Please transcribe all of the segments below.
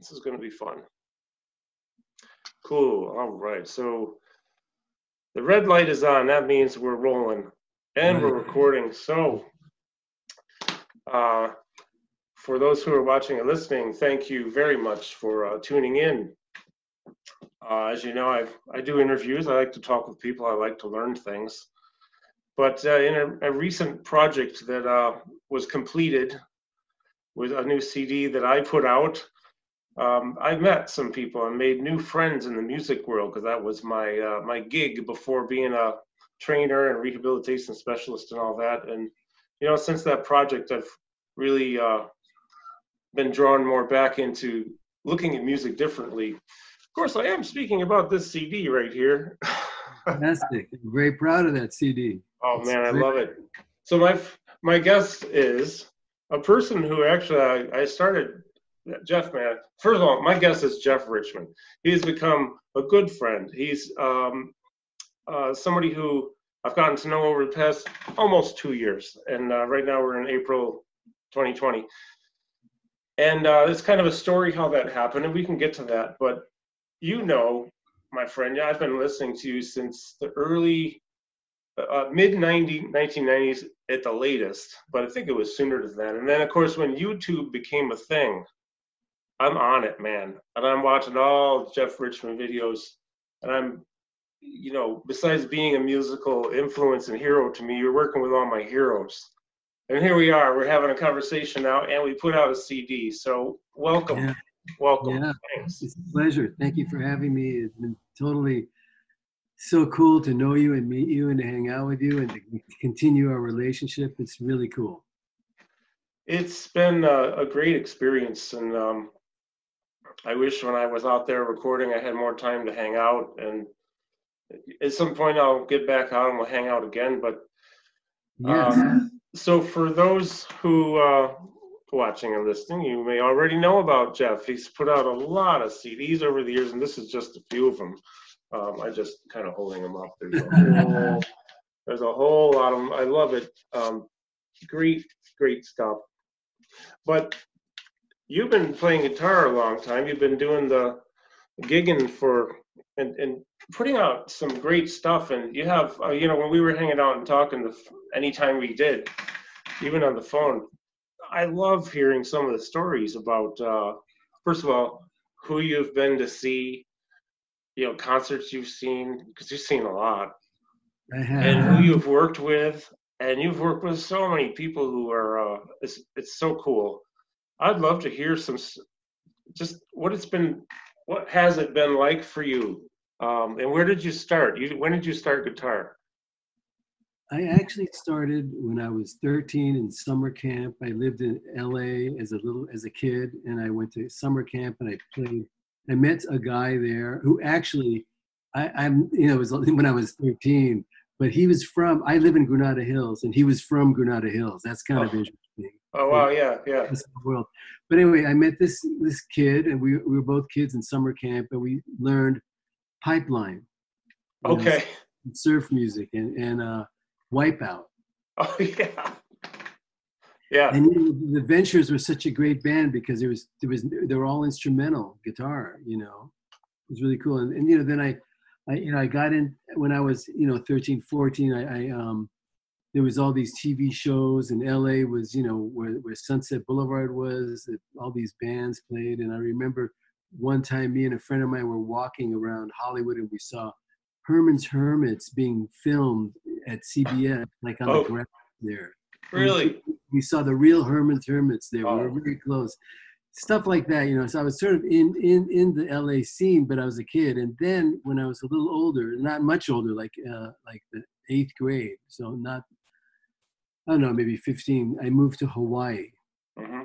This is going to be fun. Cool. All right. So the red light is on. That means we're rolling and we're recording. So uh, for those who are watching and listening, thank you very much for uh, tuning in. Uh, as you know, I I do interviews. I like to talk with people. I like to learn things. But uh, in a, a, recent project that uh, was completed with a new CD that I put out, um, I met some people and made new friends in the music world because that was my uh, my gig before being a trainer and rehabilitation specialist and all that. And you know, since that project, I've really uh, been drawn more back into looking at music differently. Of course, I am speaking about this CD right here. Fantastic! I'm very proud of that CD. Oh man, I love it. So my my guest is a person who actually I, I started Jeff man. First of all, my guest is Jeff Richman. He's become a good friend. He's um, uh, somebody who I've gotten to know over the past almost two years, and uh, right now we're in April 2020. And uh, it's kind of a story how that happened, and we can get to that. But you know, my friend, yeah, I've been listening to you since the early uh, mid 90, 1990s at the latest, but I think it was sooner than that. And then, of course, when YouTube became a thing, I'm on it, man. And I'm watching all Jeff Richman videos. And I'm, you know, besides being a musical influence and hero to me, you're working with all my heroes. And here we are. We're having a conversation now, and we put out a CD. So welcome. Yeah. Welcome. Yeah. Thanks. It's a pleasure. Thank you for having me. It's been totally so cool to know you and meet you and to hang out with you and to continue our relationship. It's really cool. It's been a, a great experience, and um, I wish when I was out there recording, I had more time to hang out. And at some point, I'll get back out and we'll hang out again. But um, so for those who uh, watching and listening, you may already know about Jeff. He's put out a lot of CDs over the years, and this is just a few of them. Um, I just kind of holding them up. There's a whole, there's a whole lot of them. I love it. Um, great, great stuff. But you've been playing guitar a long time. You've been doing the gigging for and, and putting out some great stuff. And you have, uh, you know, when we were hanging out and talking, the anytime we did, even on the phone, I love hearing some of the stories about. Uh, first of all, who you've been to see, you know concerts you've seen because you've seen a lot and who you've worked with and you've worked with so many people who are uh, it's, it's so cool i'd love to hear some just what it's been what has it been like for you um, and where did you start you when did you start guitar I actually started when I was 13 in summer camp. I lived in LA as a little as a kid, and I went to summer camp and I played I met a guy there who actually, I, I'm, you know, it was when I was 13, but he was from, I live in Granada Hills and he was from Granada Hills. That's kind oh. of interesting. Oh, wow. Yeah. Yeah. This World. But anyway, I met this, this kid and we, we were both kids in summer camp and we learned pipeline. Okay. Know, surf music and, and uh, wipeout. Oh yeah. Yeah. And you know, the Ventures were such a great band because there was there was they were all instrumental guitar. You know, it was really cool. And, and you know, then I, I you know I got in when I was you know 13, 14. I, I um there was all these TV shows and LA was you know where where Sunset Boulevard was. All these bands played, and I remember one time me and a friend of mine were walking around Hollywood and we saw Herman's Hermits being filmed at CBS, like on oh. the ground there. Really? we saw the real Herman's Hermits there. Oh. We were very close. Stuff like that, you know. So I was sort of in in in the LA scene, but I was a kid. And then when I was a little older, not much older, like uh, like the eighth grade, so not I don't know, maybe 15. I moved to Hawaii, mm-hmm.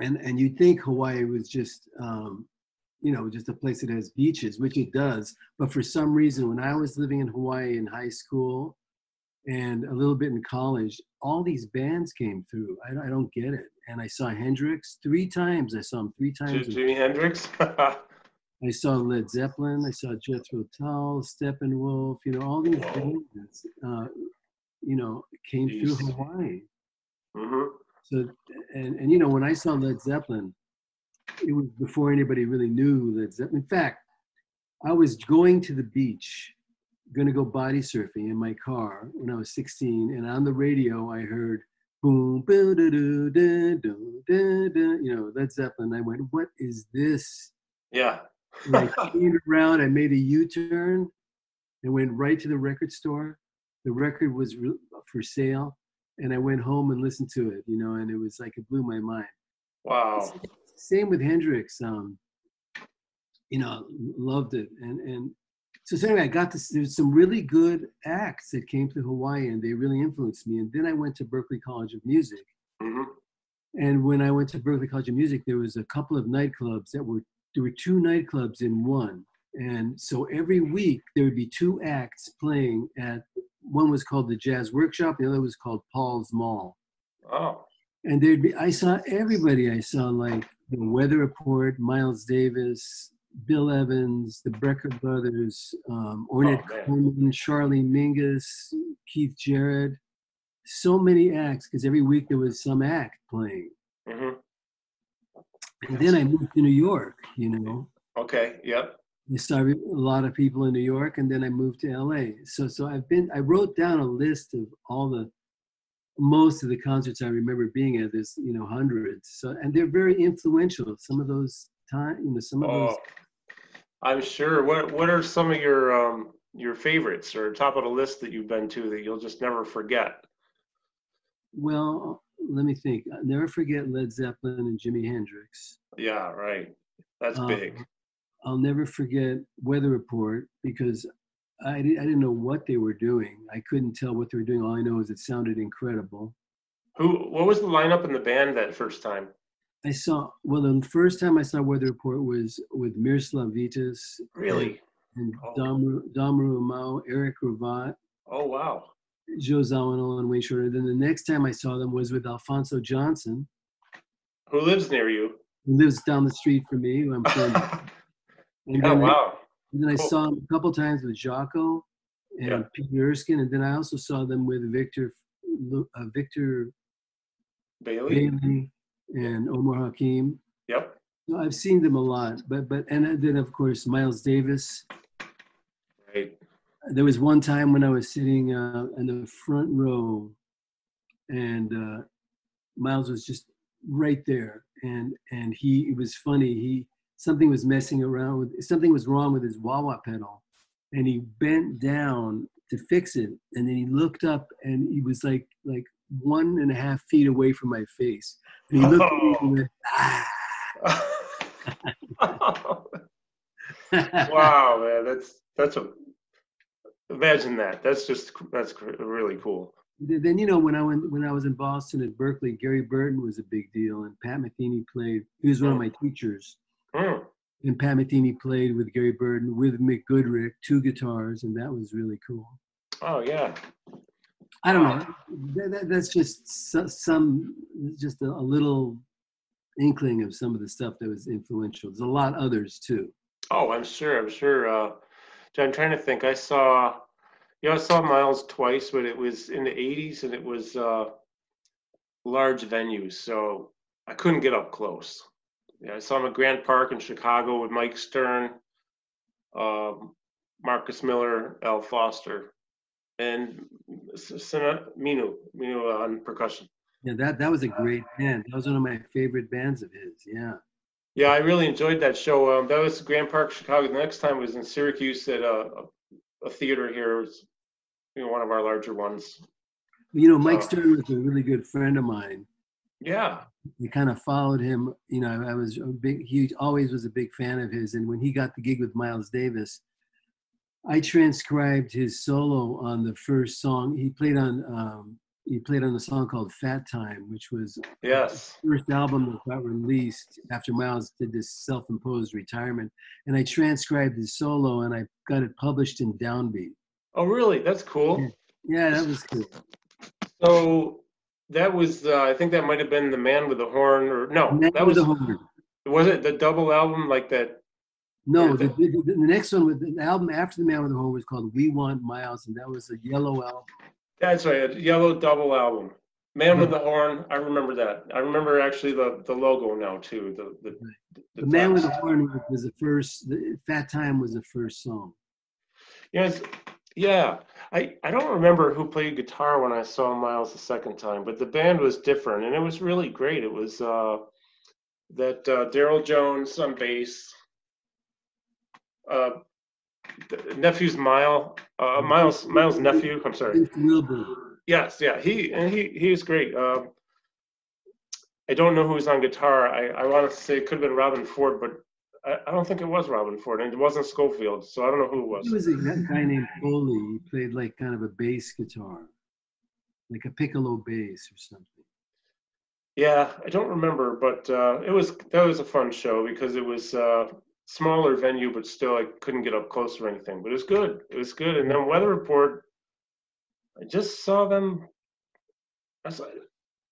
and and you'd think Hawaii was just um, you know just a place that has beaches, which it does. But for some reason, when I was living in Hawaii in high school, and a little bit in college, all these bands came through. I, I don't get it. And I saw Hendrix three times. I saw him three times. Jimi Hendrix. I saw Led Zeppelin. I saw Jethro Tull, Steppenwolf. You know, all these bands. Uh, you know, came Jeez. through Hawaii. Mm-hmm. So, and and you know, when I saw Led Zeppelin, it was before anybody really knew Led Zeppelin. In fact, I was going to the beach, going to go body surfing in my car when I was 16, and on the radio I heard boom, boom, da, da, da, da, da, you know, Led Zeppelin. I went, what is this? Yeah. And I came around, I made a U-turn and went right to the record store. The record was re- for sale, and I went home and listened to it, you know, and it was like it blew my mind. Wow. Same with Hendrix. Um, you know, loved it, and and so, so anyway, I got this. there's some really good acts that came to Hawaii, and they really influenced me. And then I went to Berklee College of Music, hmm and when I went to Berklee College of Music, there was a couple of nightclubs that were there were two nightclubs in one. And so every week there would be two acts playing at one was called the Jazz Workshop, the other was called Paul's Mall. Oh, And there'd be I saw everybody. I saw like the Weather Report, Miles Davis, Bill Evans, the Brecker Brothers, um, Ornette Oh. Coleman, Charlie Mingus, Keith Jarrett. So many acts because every week there was some act playing. hmm And then I moved to New York, you know. okay. Yep. I saw a lot of people in New York, and then I moved to LA. So, so I've been. I wrote down a list of all the, most of the concerts I remember being at. There's, you know, hundreds. So, and they're very influential. Some of those time, you know, some of those. Oh, I'm sure. What What are some of your um your favorites or top of the list that you've been to that you'll just never forget? Well, let me think. I'll never forget Led Zeppelin and Jimi Hendrix. Yeah, right. That's Um, big. I'll never forget Weather Report because I, I didn't know what they were doing. I couldn't tell what they were doing. All I know is it sounded incredible. Who? What was the lineup in the band that first time? I saw well the first time I saw Weather Report was with Miroslav Vitous Really? and Oh. Dom Dom Mao, Eric Gravatt, Oh wow. Joe Zawinul, and Wayne Shorter. Then the next time I saw them was with Alphonso Johnson, Who lives near you? who lives down the street from me. Who I'm friends. And oh then, wow. and then I saw them a couple times with Jaco and Yeah. Peter Erskine, and then I also saw them with Victor uh, Victor Bailey. Bailey and Omar Hakim. Yep. So I've seen them a lot, but but and then of course Miles Davis. Right. There was one time when I was sitting uh, in the front row, and uh, Miles was just right there, and and he it was funny. He something was messing around with something was wrong with his wah wah pedal, and he bent down to fix it, and then he looked up, and he was like like one and a half feet away from my face, and he looked at me and went, ah. wow, man, that's that's a. Imagine that. That's just that's really cool. then you know when I went when I was in Boston at Berklee, Gary Burton was a big deal, and Pat Metheny played. He was one of my teachers, Hmm. and Pat Metheny played with Gary Burton with Mick Goodrick, two guitars, and that was really cool. Oh yeah. I don't know. That, that, that's just so- some just a, a little inkling of some of the stuff that was influential. There's a lot others too. Oh, I'm sure. I'm sure. Uh, I'm trying to think. I saw, yeah, I saw Miles twice, but it was in the '80s, and it was uh, large venues, so I couldn't get up close. Yeah, I saw him at Grant Park in Chicago with Mike Stern, um, Marcus Miller, Al Foster, and Sina- Minu, Minu on percussion. Yeah, that that was a great band. That was one of my favorite bands of his. Yeah. Yeah, I really enjoyed that show. Um, that was Grant Park, Chicago. The next time was in Syracuse at a, a, a theater here. It was you know, one of our larger ones. You know, Mike So- Stern was a really good friend of mine. Yeah. We kind of followed him. You know, I was a big, he always was a big fan of his. And when he got the gig with Miles Davis, I transcribed his solo on the first song. He played on, um, he played on a song called Fat Time, which was Yes. first album that got released after Miles did this self-imposed retirement. And I transcribed his solo and I got it published in Downbeat. Oh, really? That's cool. Yeah, that was cool. So that was, uh, I think that might have been the Man with the Horn, or no, Man that was a Horn. was it the double album like that? No, the, the- the, the next one with the album after the Man with the Horn was called "We Want Miles," and that was a yellow album. That's right, a yellow double album. Man with the horn. I remember that. I remember actually the the logo now too. The the, the, the man with the horn was the first. The, Fat Time was the first song. Yes, yeah. I I don't remember who played guitar when I saw Miles the second time, but the band was different and it was really great. It was uh, that uh, Darryl Jones on bass. Uh, nephew's Mile, uh, Miles, Miles' nephew. I'm sorry. Yes, yeah, he and he he was great. Um, I don't know who's on guitar. I I want to say it could have been Robben Ford, but I, I don't think it was Robben Ford, and it wasn't Scofield, so I don't know who it was. It was a guy named Foley. He played like kind of a bass guitar, like a piccolo bass or something. Yeah, I don't remember, but uh, it was that was a fun show because it was uh, smaller venue, but still I couldn't get up close or anything. But it was good. It was good. And then Weather Report I just saw them. I saw,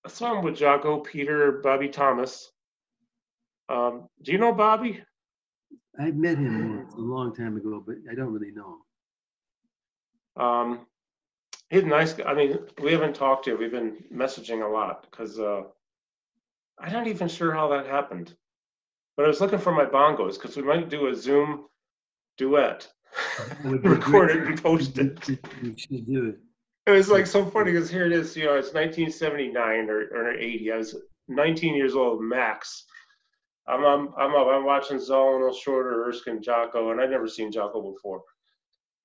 I saw them with Jaco, Peter, Bobby Thomas. Um, do you know Bobby? I met him once a long time ago, but I don't really know him. Um, he's nice. I mean, we haven't talked yet. We've been messaging a lot because uh, I'm not even sure how that happened. But I was looking for my bongos because we might do a Zoom duet, record it and post it. We should do it it was like so funny because here it is, you know, it's 1979 or, or 80. I was 19 years old max. I'm I'm I'm up. I'm watching Zawinul, Shorter, Erskine, Jaco, and I'd never seen Jaco before.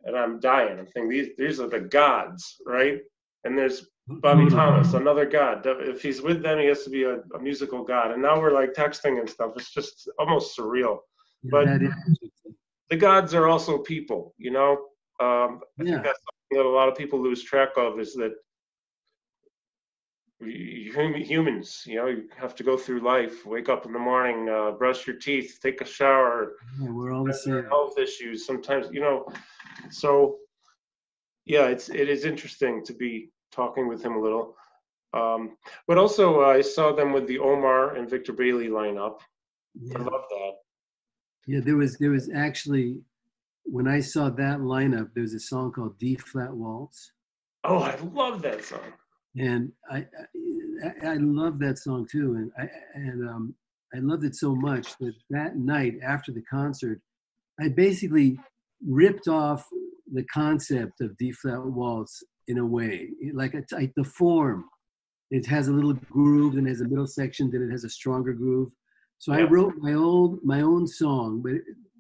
And I'm dying. I'm thinking these these are the gods, right? And there's Bobby mm-hmm. Thomas, another god. If he's with them, he has to be a, a musical god. And now we're like texting and stuff. It's just almost surreal. Yeah, but the gods are also people, you know. Um, I yeah. think that's that a lot of people lose track of is that humans, you know, you have to go through life, wake up in the morning, uh, brush your teeth, take a shower. Yeah, we're all the same. Health issues sometimes, you know. So, yeah, it's it is interesting to be talking with him a little. Um, but also, uh, I saw them with the Omar and Victor Bailey lineup. Yeah. I love that. Yeah, there was there was actually when I saw that lineup, there's a song called D Flat Waltz. Oh, I love that song. And I, I, I love that song too, and I and um, I loved it so much that that night after the concert, I basically ripped off the concept of D flat waltz in a way, like a, like the form. It has a little groove, and has a middle section, then it has a stronger groove. So. I wrote my old my own song, but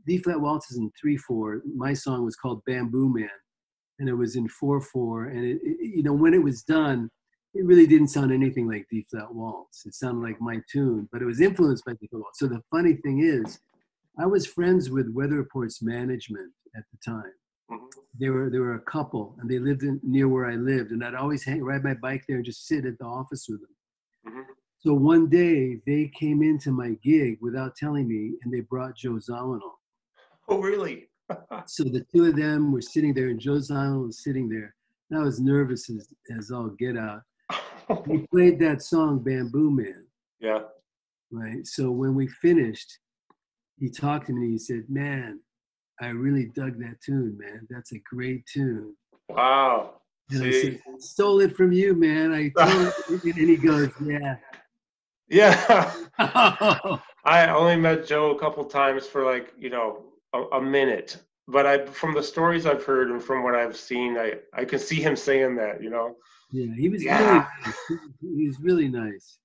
D flat waltz is in three four. My song was called Bamboo Man, and it was in four four. And it, it, you know, when it was done, it really didn't sound anything like D flat waltz. It sounded like my tune, but it was influenced by D flat waltz. So the funny thing is, I was friends with Weather Report's management at the time. Mm-hmm. They were they were a couple, and they lived in, near where I lived, and I'd always hang, ride my bike there and just sit at the office with them. Mm-hmm. So one day they came into my gig without telling me, and they brought Joe Zawinul. Oh, really? so the two of them were sitting there, and Joe Zawinul was sitting there. And I was nervous as, as all get out. We played that song, Bamboo Man. Yeah. Right. So when we finished, he talked to me and he said, Man, I really dug that tune, man. That's a great tune. Wow. And See? I said, I stole it from you, man. I told and he goes, Yeah. Yeah. I only met Joe a couple times for like, you know, a, a, minute. But I, from the stories I've heard and from what I've seen, I, I can see him saying that. You know. Yeah, he was yeah. really nice. He was really nice.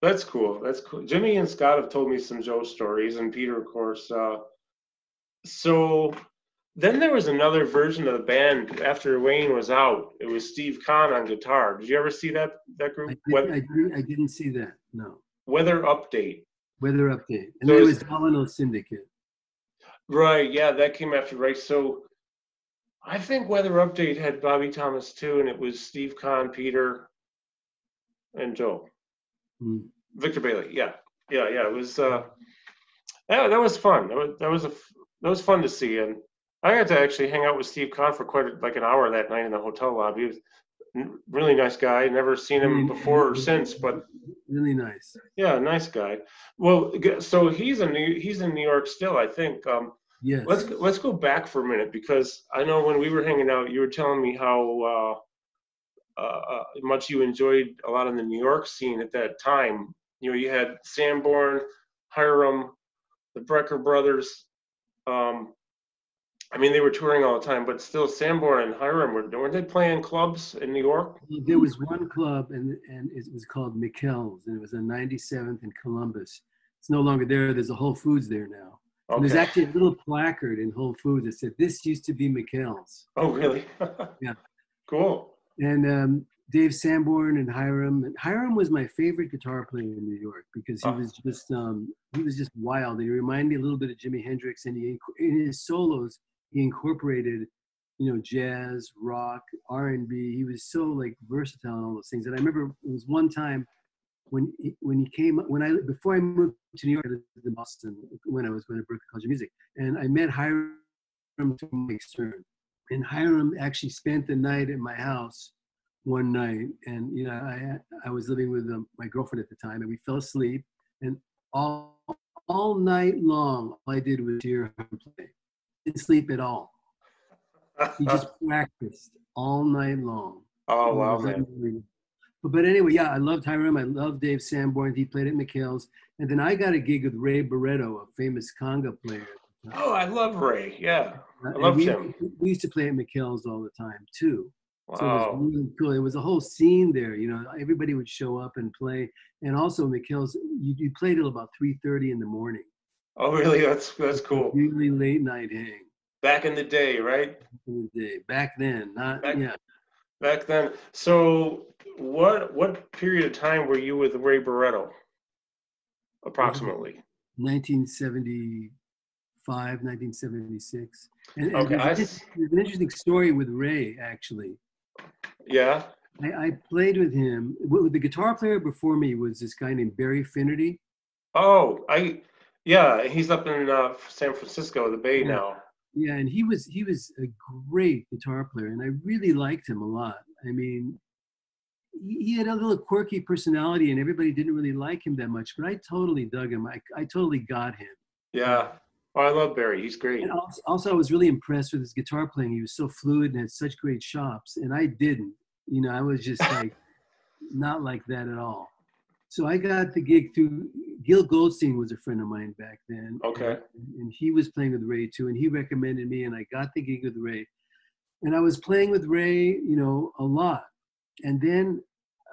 That's cool. That's cool. Jimmy and Scott have told me some Joe stories, and Peter, of course. Uh, so then there was another version of the band after Wayne was out. It was Steve Khan on guitar. Did you ever see that that group? I, did, Weather, I, did, didn't see that. No. Weather Update. Weather Update, and so there was Domino Syndicate. Right. Yeah, that came after. Right. So I think Weather Update had Bobby Thomas too, and it was Steve Khan, Peter, and Joe. Mm. Victor Bailey. Yeah. Yeah. Yeah. It was. uh yeah, that was fun. That was that was a that was fun to see, and I got to actually hang out with Steve Khan for quite a, like an hour that night in the hotel lobby. He was really nice guy. Never seen him before or since, but really nice. Yeah, nice guy. Well, so he's in New, he's in New York still, I think. Um, yes. Let's let's go back for a minute because I know when we were hanging out, you were telling me how uh, uh, much you enjoyed a lot of the New York scene at that time. You know, you had Sanborn, Hiram, the Brecker brothers. Um, I mean, they were touring all the time, but still, Sanborn and Hiram were weren't they playing clubs in New York? There was one club, and and it was called Mikell's, and it was on 97th and Columbus. It's no longer there. There's a Whole Foods there now. Okay. And there's actually a little placard in Whole Foods that said, "This used to be Mikell's." Oh, really? yeah. Cool. And um, Dave Sanborn and Hiram. And Hiram was my favorite guitar player in New York because he oh. was just um, he was just wild. And he reminded me a little bit of Jimi Hendrix. And he in his solos he incorporated you know jazz, rock, R and B. He was so like versatile and all those things. And I remember it was one time when he, when he came when I before I moved to New York, I lived in Boston when I was going to Berklee College of Music, and I met Hiram to Mike Stern, and Hiram actually spent the night at my house one night, and you know I I was living with um, my girlfriend at the time, and we fell asleep, and all all night long all I did was hear him play. Didn't sleep at all. He just practiced all night long. Oh wow, man. But, anyway, yeah, I loved Hiram. I loved Dave Sanborn. He played at Mikell's. And then I got a gig with Ray Barretto, a famous conga player. Oh, I love Ray. Yeah, uh, I love him. We used to play at Mikell's all the time too. Wow. So it was really cool. It was a whole scene there. You know, everybody would show up and play. And also Mikell's, you, you played till about 3.30 in the morning. Oh, really? That's that's cool. Really late night hang. Back in the day, right? Back in the day. Back then, not back, yeah. Back then. So what what period of time were you with Ray Barretto? Approximately. 1975, 1976. And, okay, and there's, there's an interesting story with Ray, actually. Yeah. I, I, played with him. The guitar player before me was this guy named Barry Finnerty. Oh, I yeah, he's up in uh, San Francisco, the Bay yeah. now. Yeah, and he was he was a great guitar player, and I really liked him a lot. I mean, he had a little quirky personality and everybody didn't really like him that much but i totally dug him. I, I totally got him. Yeah. Oh, i love barry. He's great. And also, also i was really impressed with his guitar playing. He was so fluid and had such great chops and i didn't. You know i was just like not like that at all so i got the gig through gil goldstein was a friend of mine back then okay and, and he was playing with ray too and he recommended me and i got the gig with ray and i was playing with ray you know a lot and then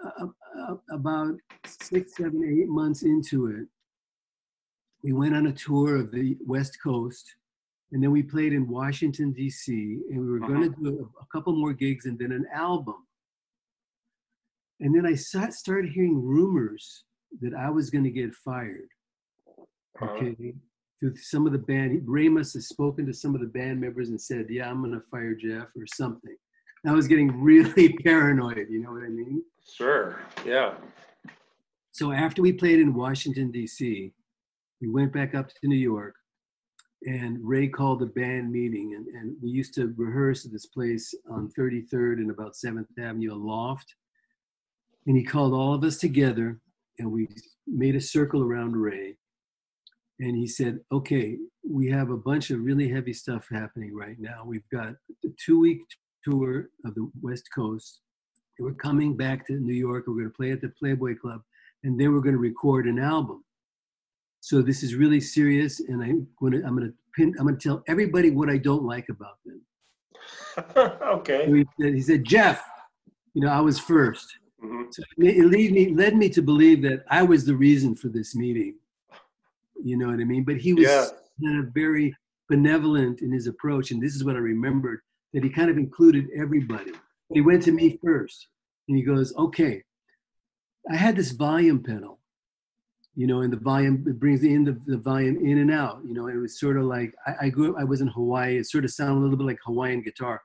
uh, uh, about six, seven, eight months into it, we went on a tour of the West Coast, and then we played in Washington D.C. and we were uh-huh. going to do a, a, couple more gigs and then an album. And then I sat, started hearing rumors that I was going to get fired. Uh-huh. Okay. Uh-huh. To some of the band, Ray must have spoken to some of the band members and said, "Yeah, I'm going to fire Jeff" or something. I was getting really paranoid. You know what I mean? Sure. Yeah. So after we played in Washington D.C., we went back up to New York, and Ray called a band meeting, and, and we used to rehearse at this place on 33rd and about 7th Avenue, a loft. And he called all of us together, and we made a circle around Ray. And he said, "Okay, we have a bunch of really heavy stuff happening right now. We've got a two-week tour of the West Coast. We're coming back to New York. We're going to play at the Playboy Club, and then we're going to record an album. So this is really serious, and I'm going to I'm going to pin, I'm going to tell everybody what I don't like about them. okay. So he, said, he said, Jeff, you know, I was 1st mm-hmm. So it led me led me to believe that I was the reason for this meeting. You know what I mean? But he was yeah. kind of very benevolent in his approach, and this is what I remembered that he kind of included everybody. But he went to me first and he goes, okay, I had this volume pedal, you know, and the volume, it brings in the, the volume in and out, you know, it was sort of like, I, I grew up, I was in Hawaii, it sort of sounded a little bit like Hawaiian guitar,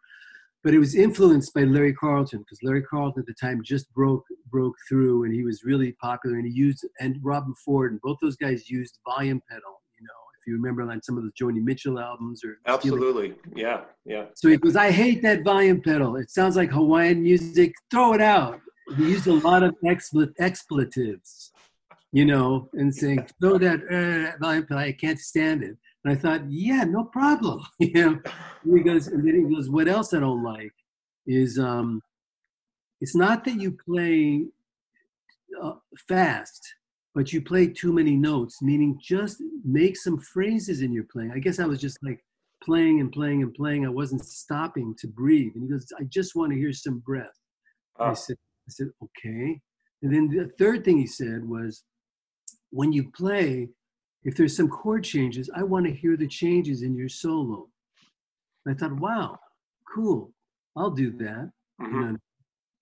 but it was influenced by Larry Carlton because Larry Carlton at the time just broke, broke through and he was really popular and he used, and Robben Ford and both those guys used volume pedal You know, if you remember on some of the Joni Mitchell albums or absolutely, yeah, yeah. So he goes, "I hate that volume pedal. It sounds like Hawaiian music. Throw it out." He used a lot of expletives, you know, and saying, "Throw that uh, volume pedal. I can't stand it." And I thought, "Yeah, no problem." you know, and he goes, and then he goes, "What else I don't like is um, it's not that you play uh, fast, but you play too many notes, meaning just make some phrases in your playing. I guess I was just like playing and playing and playing. I wasn't stopping to breathe. And he goes, I just want to hear some breath. Oh. I said, I said, okay. And then the third thing he said was, when you play, if there's some chord changes, I want to hear the changes in your solo. And I thought, wow, cool. I'll do that. Mm-hmm.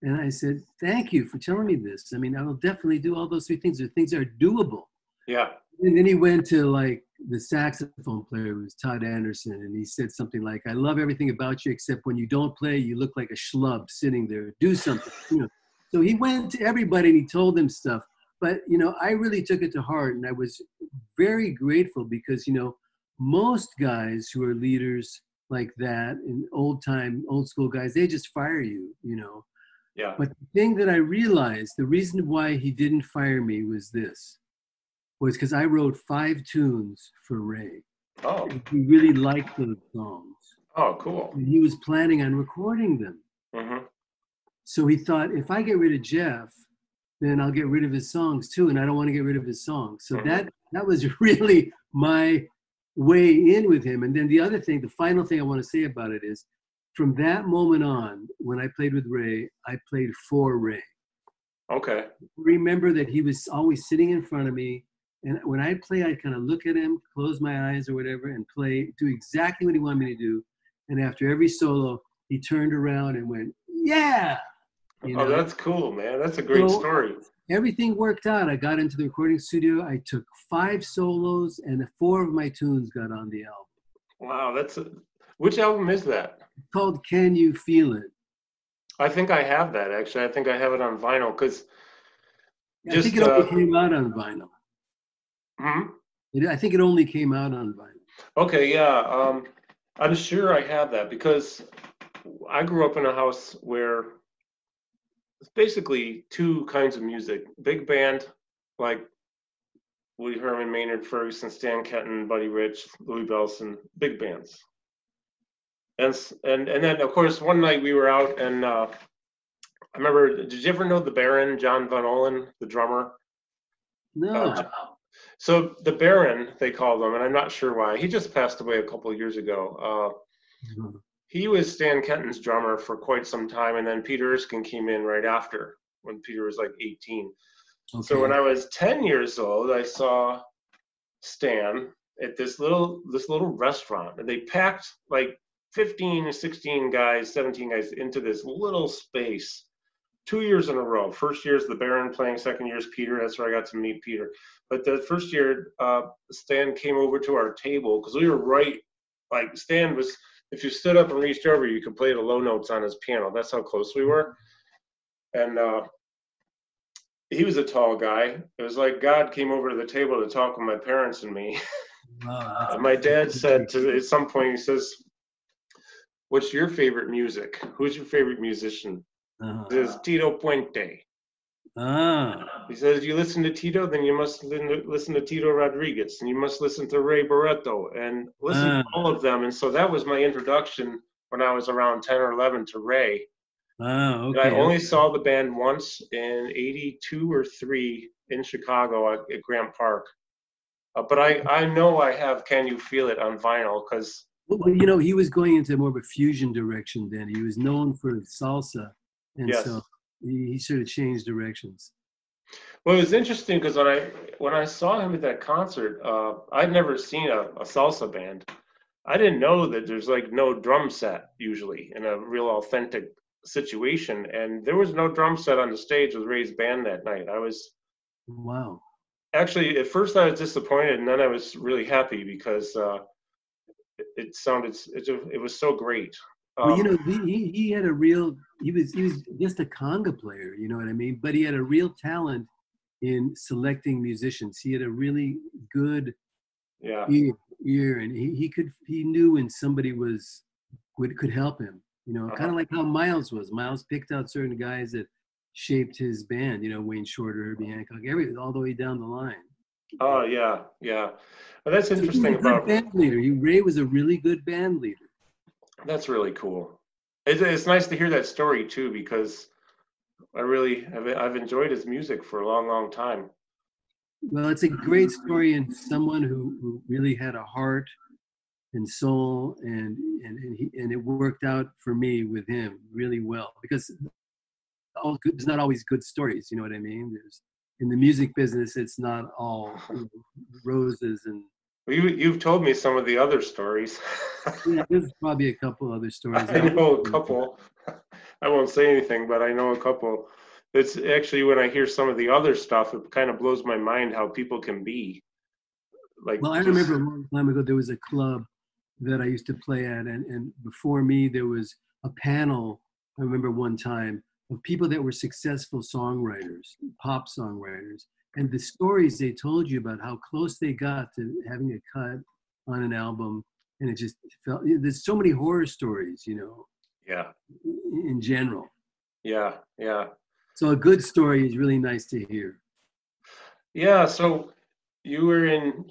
And I said, thank you for telling me this. I mean, I will definitely do all those three things. The things are doable. Yeah. And then he went to like the saxophone player was Todd Anderson, and he said something like, "I love everything about you except when you don't play, you look like a schlub sitting there. Do something." You know. So he went to everybody and he told them stuff. But you know, I really took it to heart, and I was very grateful because you know, most guys who are leaders like that and old time, old school guys, they just fire you. You know. Yeah. But the thing that I realized, the reason why he didn't fire me was this was because I wrote five tunes for Ray. Oh. He really liked those songs. Oh, cool. And he was planning on recording them. Mm-hmm. So he thought, if I get rid of Jeff, then I'll get rid of his songs too, and I don't want to get rid of his songs. So mm-hmm. that that was really my way in with him. And then the other thing, the final thing I want to say about it is, from that moment on, when I played with Ray, I played for Ray. Okay. Remember that he was always sitting in front of me and when I play, I kind of look at him, close my eyes or whatever, and play, do exactly what he wanted me to do. And after every solo, he turned around and went, "Yeah." You oh, know? Oh, that's cool, man. That's a great so, story. Everything worked out. I got into the recording studio. I took five solos, and four of my tunes got on the album. Wow, that's a, which album is that? It's called "Can You Feel It." I think I have that actually. I think I have it on vinyl because. I think it only uh, came out on vinyl. Hmm? I think it only came out on vinyl. Okay, yeah. Um, I'm sure I have that because I grew up in a house where basically two kinds of music: big band, like Woody Herman, Maynard Ferguson, Stan Kenton, Buddy Rich, Louie Bellson, big bands. And and and then of course one night we were out and uh, I remember. Did you ever know the Baron, John Van Ohlen, the drummer? No. Uh, so the Baron, they called him, and I'm not sure why. He just passed away a couple of years ago. Uh, mm-hmm. He was Stan Kenton's drummer for quite some time, and then Peter Erskine came in right after when Peter was like 18. Okay. So when I was 10 years old, I saw Stan at this little this little restaurant, and they packed like 15, 16 guys, 17 guys into this little space two years in a row. First year is the Baron playing, second year is Peter. That's where I got to meet Peter. But the first year, uh, Stan came over to our table because we were right, like Stan was. If you stood up and reached over, you could play the low notes on his piano. That's how close we were. And uh, he was a tall guy. It was like God came over to the table to talk with my parents and me. Wow, my dad said to at some point, he says, "What's your favorite music? Who's your favorite musician?" Uh-huh. This Tito Puente. Ah. He says, you listen to Tito, then you must listen to Tito Rodriguez, and you must listen to Ray Barretto, and listen ah. to all of them. And so that was my introduction when I was around 10 or 11 to Ray. Ah, okay. I only saw the band once in 82 or 3 in Chicago at, at Grant Park. Uh, but I, I know I have Can You Feel It on vinyl because. Well, you know, he was going into more of a fusion direction then. He was known for salsa. And yes. so he, he sort of changed directions. Well, it was interesting because when I when I saw him at that concert, uh, I'd never seen a, a, salsa band. I didn't know that there's like no drum set usually in a real authentic situation, and there was no drum set on the stage with Ray's band that night. I was wow. Actually, at first I was disappointed, and then I was really happy because uh, it, sounded it, it was so great. Um, well, you um, know, he, he had a real he was he was just a conga player, you know what I mean? But he had a real talent in selecting musicians. He had a really good yeah. ear, ear and he, he could he knew when somebody was would could help him. You know, uh-huh. kind of like how Miles was. Miles picked out certain guys that shaped his band. You know, Wayne Shorter, Herbie Hancock, every all the way down the line. Oh yeah, yeah. Well, that's interesting so about band leader. He, Ray was a really good band leader. That's really cool. It's, it's nice to hear that story too, because I really have, I've enjoyed his music for a long, long time. Well, it's a great story and someone who, who really had a heart and soul and and and, he, and it worked out for me with him really well because all good, not always good stories. You know what I mean? There's in the music business, it's not all you know, roses and. Well, you you've told me some of the other stories. yeah, there's probably a couple other stories. I know a couple. I won't say anything, but I know a couple. It's actually when I hear some of the other stuff, it kind of blows my mind how people can be. Like, well, I just... remember a long time ago there was a club that I used to play at, and and before me there was a panel. I remember one time of people that were successful songwriters, pop songwriters, and the stories they told you about how close they got to having a cut on an album, and it just felt there's so many horror stories, you know. Yeah. In general. Yeah, yeah. So a good story is really nice to hear. Yeah. So you were in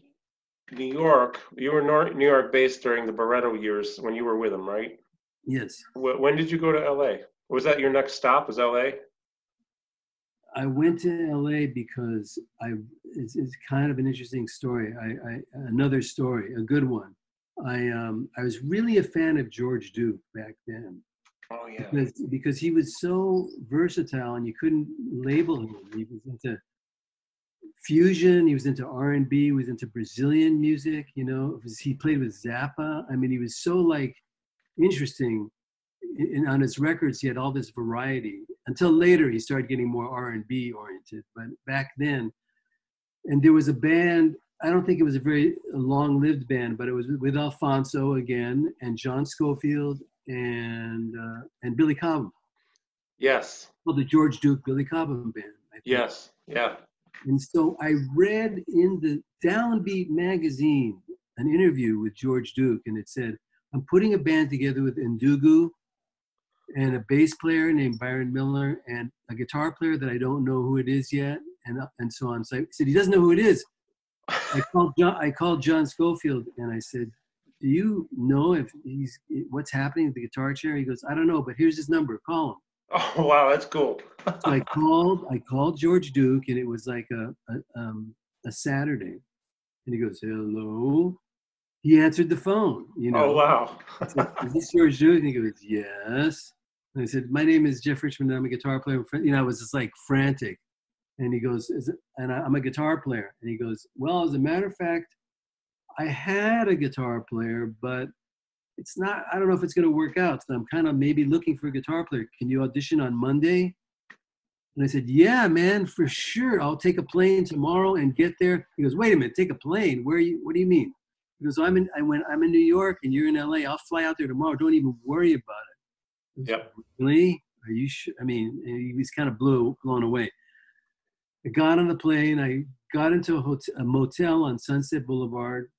New York. You were New York based during the Barretto years when you were with him, right? Yes. When did you go to LA? Was that your next stop? Was LA? I went to LA because I it's, it's kind of an interesting story. I, I, another story, a good one. I um I was really a fan of George Duke back then. Oh yeah. Because because he was so versatile and you couldn't label him. He was into fusion. He was into R and B. He was into Brazilian music. You know, was, he played with Zappa. I mean, he was so like interesting in, on his records he had all this variety. Until later he started getting more r&b oriented but back then and there was a band i don't think it was a very long-lived band but it was with alphonso again and john scofield and uh, and billy cobham. Yes. Well the george duke billy cobham band yes yeah. And so i read in the downbeat magazine an interview with george duke and it said i'm putting a band together with Ndugu and a bass player named Byron Miller and a guitar player that I don't know who it is yet, and and so on. So I said he doesn't know who it is. I called John. I called John Scofield and I said, "Do you know if he's what's happening at the guitar chair?" He goes, "I don't know, but here's his number. Call him." Oh wow, that's cool. so I called. I called George Duke, and it was like a a, um, a Saturday, and he goes, "Hello." He answered the phone. You know. Oh wow. said, Is this George Duke? And he goes, "Yes." And I said, "My name is Jeff Richman. I'm a guitar player." You know, I was just like frantic. And he goes, "And I'm a guitar player." And he goes, "Well, as a matter of fact, I had a guitar player, but it's not. I don't know if it's going to work out. So I'm kind of maybe looking for a guitar player. Can you audition on Monday?" And I said, "Yeah, man, for sure. I'll take a plane tomorrow and get there." He goes, "Wait a minute, take a plane? Where you? What do you mean?" He goes, "I'm in. I went. I'm in New York, and you're in LA. I'll fly out there tomorrow. Don't even worry about it." Yep. Really? Are you sure? I mean, eh, he was kind of blew, blown away. I got on the plane. I got into a, hotel, a motel on Sunset Boulevard.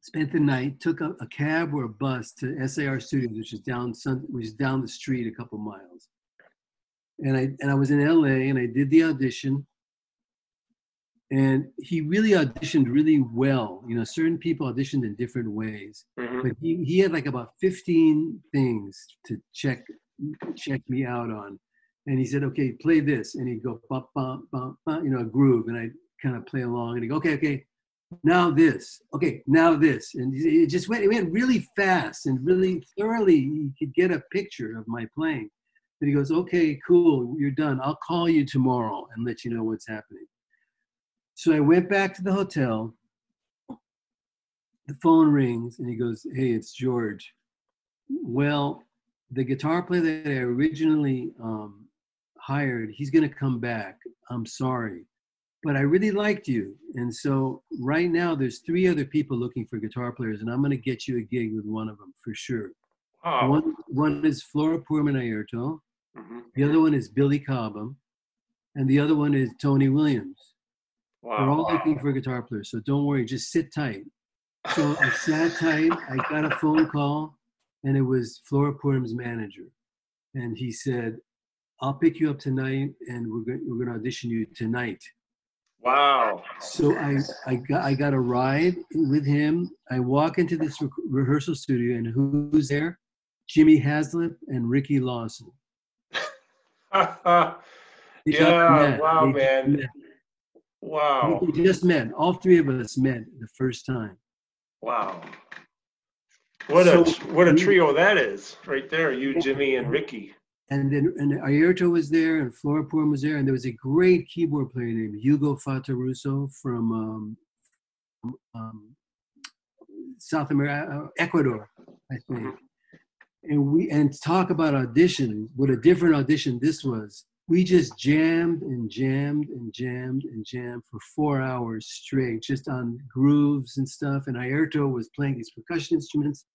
Spent the night. Took a, a, cab or a bus to SAR Studios, which is down Sun, which is down the street a couple miles. And I and I was in LA, and I did the audition and he really auditioned really well. You know certain people auditioned in different ways. Mm-hmm. but he, he had like about 15 things to check check me out on. And he said okay play this. And he'd go bump, bump, bump, bump, you know a groove. And i kind of play along. And he'd go okay okay now this. Okay now this. And it just went it went really fast and really thoroughly. He could get a picture of my playing. And he goes okay cool. You're done. I'll call you tomorrow and let you know what's happening so I went back to the hotel. The phone rings and he goes, Hey, it's George. Well, the guitar player that I originally um, hired, he's going to come back. I'm sorry. But I really liked you. And so right now, there's three other people looking for guitar players, and I'm going to get you a gig with one of them for sure. Oh. One, one is Flora Airto. Mm-hmm. The other one is Billy Cobham. And the other one is Tony Williams. Wow. We're all looking for a guitar player, so don't worry, just sit tight. So I sat tight. I got a phone call, and it was Flora Purim's manager, and he said, "I'll pick you up tonight, and we're going we're going to audition you tonight." Wow. So I I got I got a ride with him. I walk into this re- rehearsal studio, and who's there? Jimmy Haslip and Ricky Lawson. yeah, wow, man. Wow. We just met. All three of us met the first time. Wow. What so, a what a trio that is right there. You, Jimmy, and Ricky. And then and Airto was there, and Flora Purim was there, and there was a great keyboard player named Hugo Fattoruso from um, um, South America, uh, Ecuador, I think. Mm-hmm. And we and talk about audition. What a different audition this was we just jammed and jammed and jammed and jammed for four hours straight, just on grooves and stuff. And Airto was playing these percussion instruments.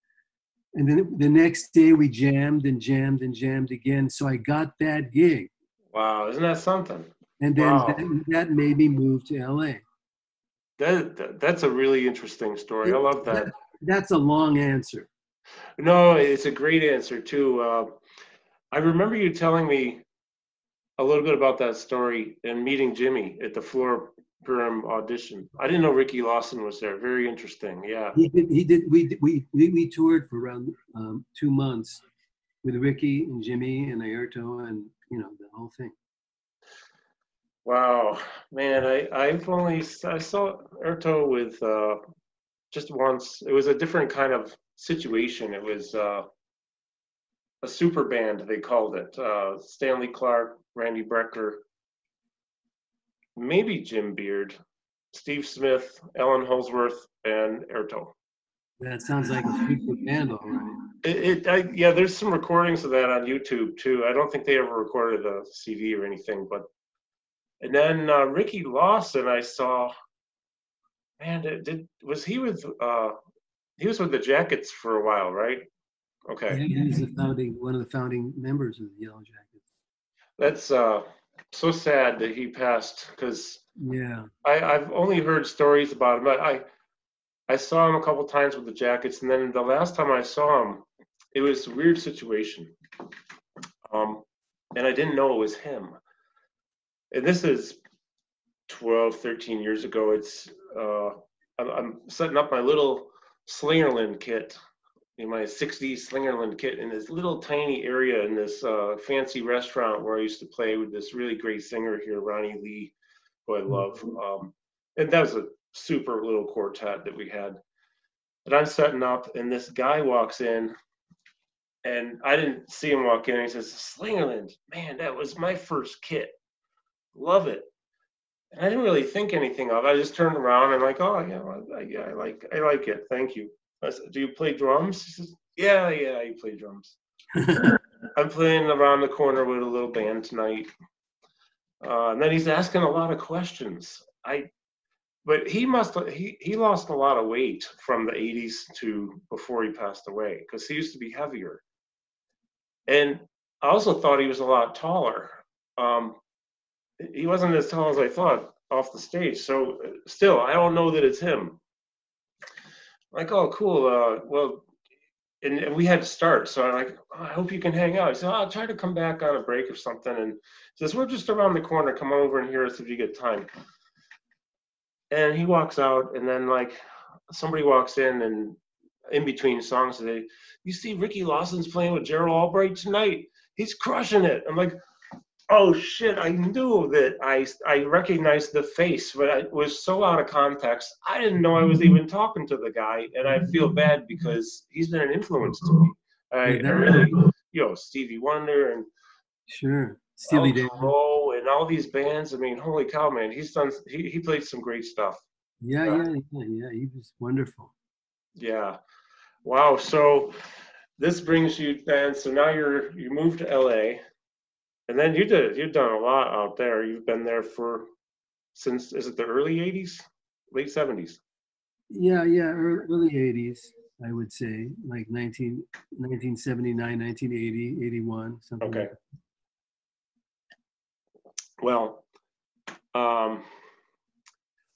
And then the next day we jammed and jammed and jammed again. So I got that gig. Wow, isn't that something? And then wow. that, that, made me move to LA. That, that, that's a really interesting story. I love that. that. That's a long answer. No, it's a great answer too. Uh, I remember you telling me a little bit about that story and meeting Jimmy at the Flora Purim audition. I didn't know Ricky Lawson was there. Very interesting. Yeah. He did. He did. We we we, we toured for around um, two months with Ricky and Jimmy and Airto and you know the whole thing. Wow, man! I I've only I saw Airto with uh, just once. It was a different kind of situation. It was uh, a super band they called it. Uh, Stanley Clarke, Randy Brecker, maybe Jim Beard, Steve Smith, Allan Holdsworth, and Airto. That sounds like a super band, all right. It, it I, yeah, there's some recordings of that on YouTube too. I don't think they ever recorded a CD or anything, but and then uh, Ricky Lawson, I saw. Man, did, did was he with? uh He was with the Jackets for a while, right? Okay. Yeah, he was the founding one of the founding members of the Yellow Jackets. That's uh, so sad that he passed because yeah, I, I've only heard stories about him. But I I saw him a couple times with the Jackets, and then the last time I saw him, it was a weird situation. Um, and I didn't know it was him. And this is 12, 13 years ago. It's uh, I'm, I'm setting up my little Slingerland kit in my 60s Slingerland kit in this little tiny area in this uh, fancy restaurant where I used to play with this really great singer here, Ronnie Lee, who I love. Mm-hmm. Um, and that was a super little quartet that we had. But I'm setting up, and this guy walks in, and I didn't see him walk in. He says, Slingerland, man, that was my first kit. Love it. And I didn't really think anything of it. I just turned around and like, oh yeah, I, yeah, I like, I like it. Thank you. I said, "Do you play drums?" He says, "Yeah, yeah, I play drums. I'm playing around the corner with a little band tonight." Uh, and then he's asking a lot of questions. I, but he must he he lost a lot of weight from the 80s to before he passed away because he used to be heavier. And I also thought he was a lot taller. Um, he wasn't as tall as I thought off the stage. So still, I don't know that it's him like, oh, cool. Uh, well, and, and, we had to start. So I'm like, oh, I hope you can hang out. He said, oh, I'll try to come back on a break or something. And says, we're just around the corner. Come over and hear us if you get time. And he walks out, and then like somebody walks in, and in between songs, they, you see Ricky Lawson's playing with Gerald Albright tonight. He's crushing it. I'm like, oh shit, I knew that I I recognized the face, but I was so out of context. I didn't know I was mm-hmm. even talking to the guy, and I feel bad because he's been an influence to me. I, I really, you know, Stevie Wonder and sure, Steely Dan, and all these bands. I mean, holy cow, man, he's done. He he played some great stuff. Yeah, yeah, yeah, yeah. yeah. He was wonderful. Yeah, wow. So this brings you then. So now you're you moved to LA and then you did you've done a lot out there. You've been there for since is it the early '80s, late '70s? Yeah, yeah, early '80s. I would say like 19, 1979, 1980, 81, something. Okay. Like well, um,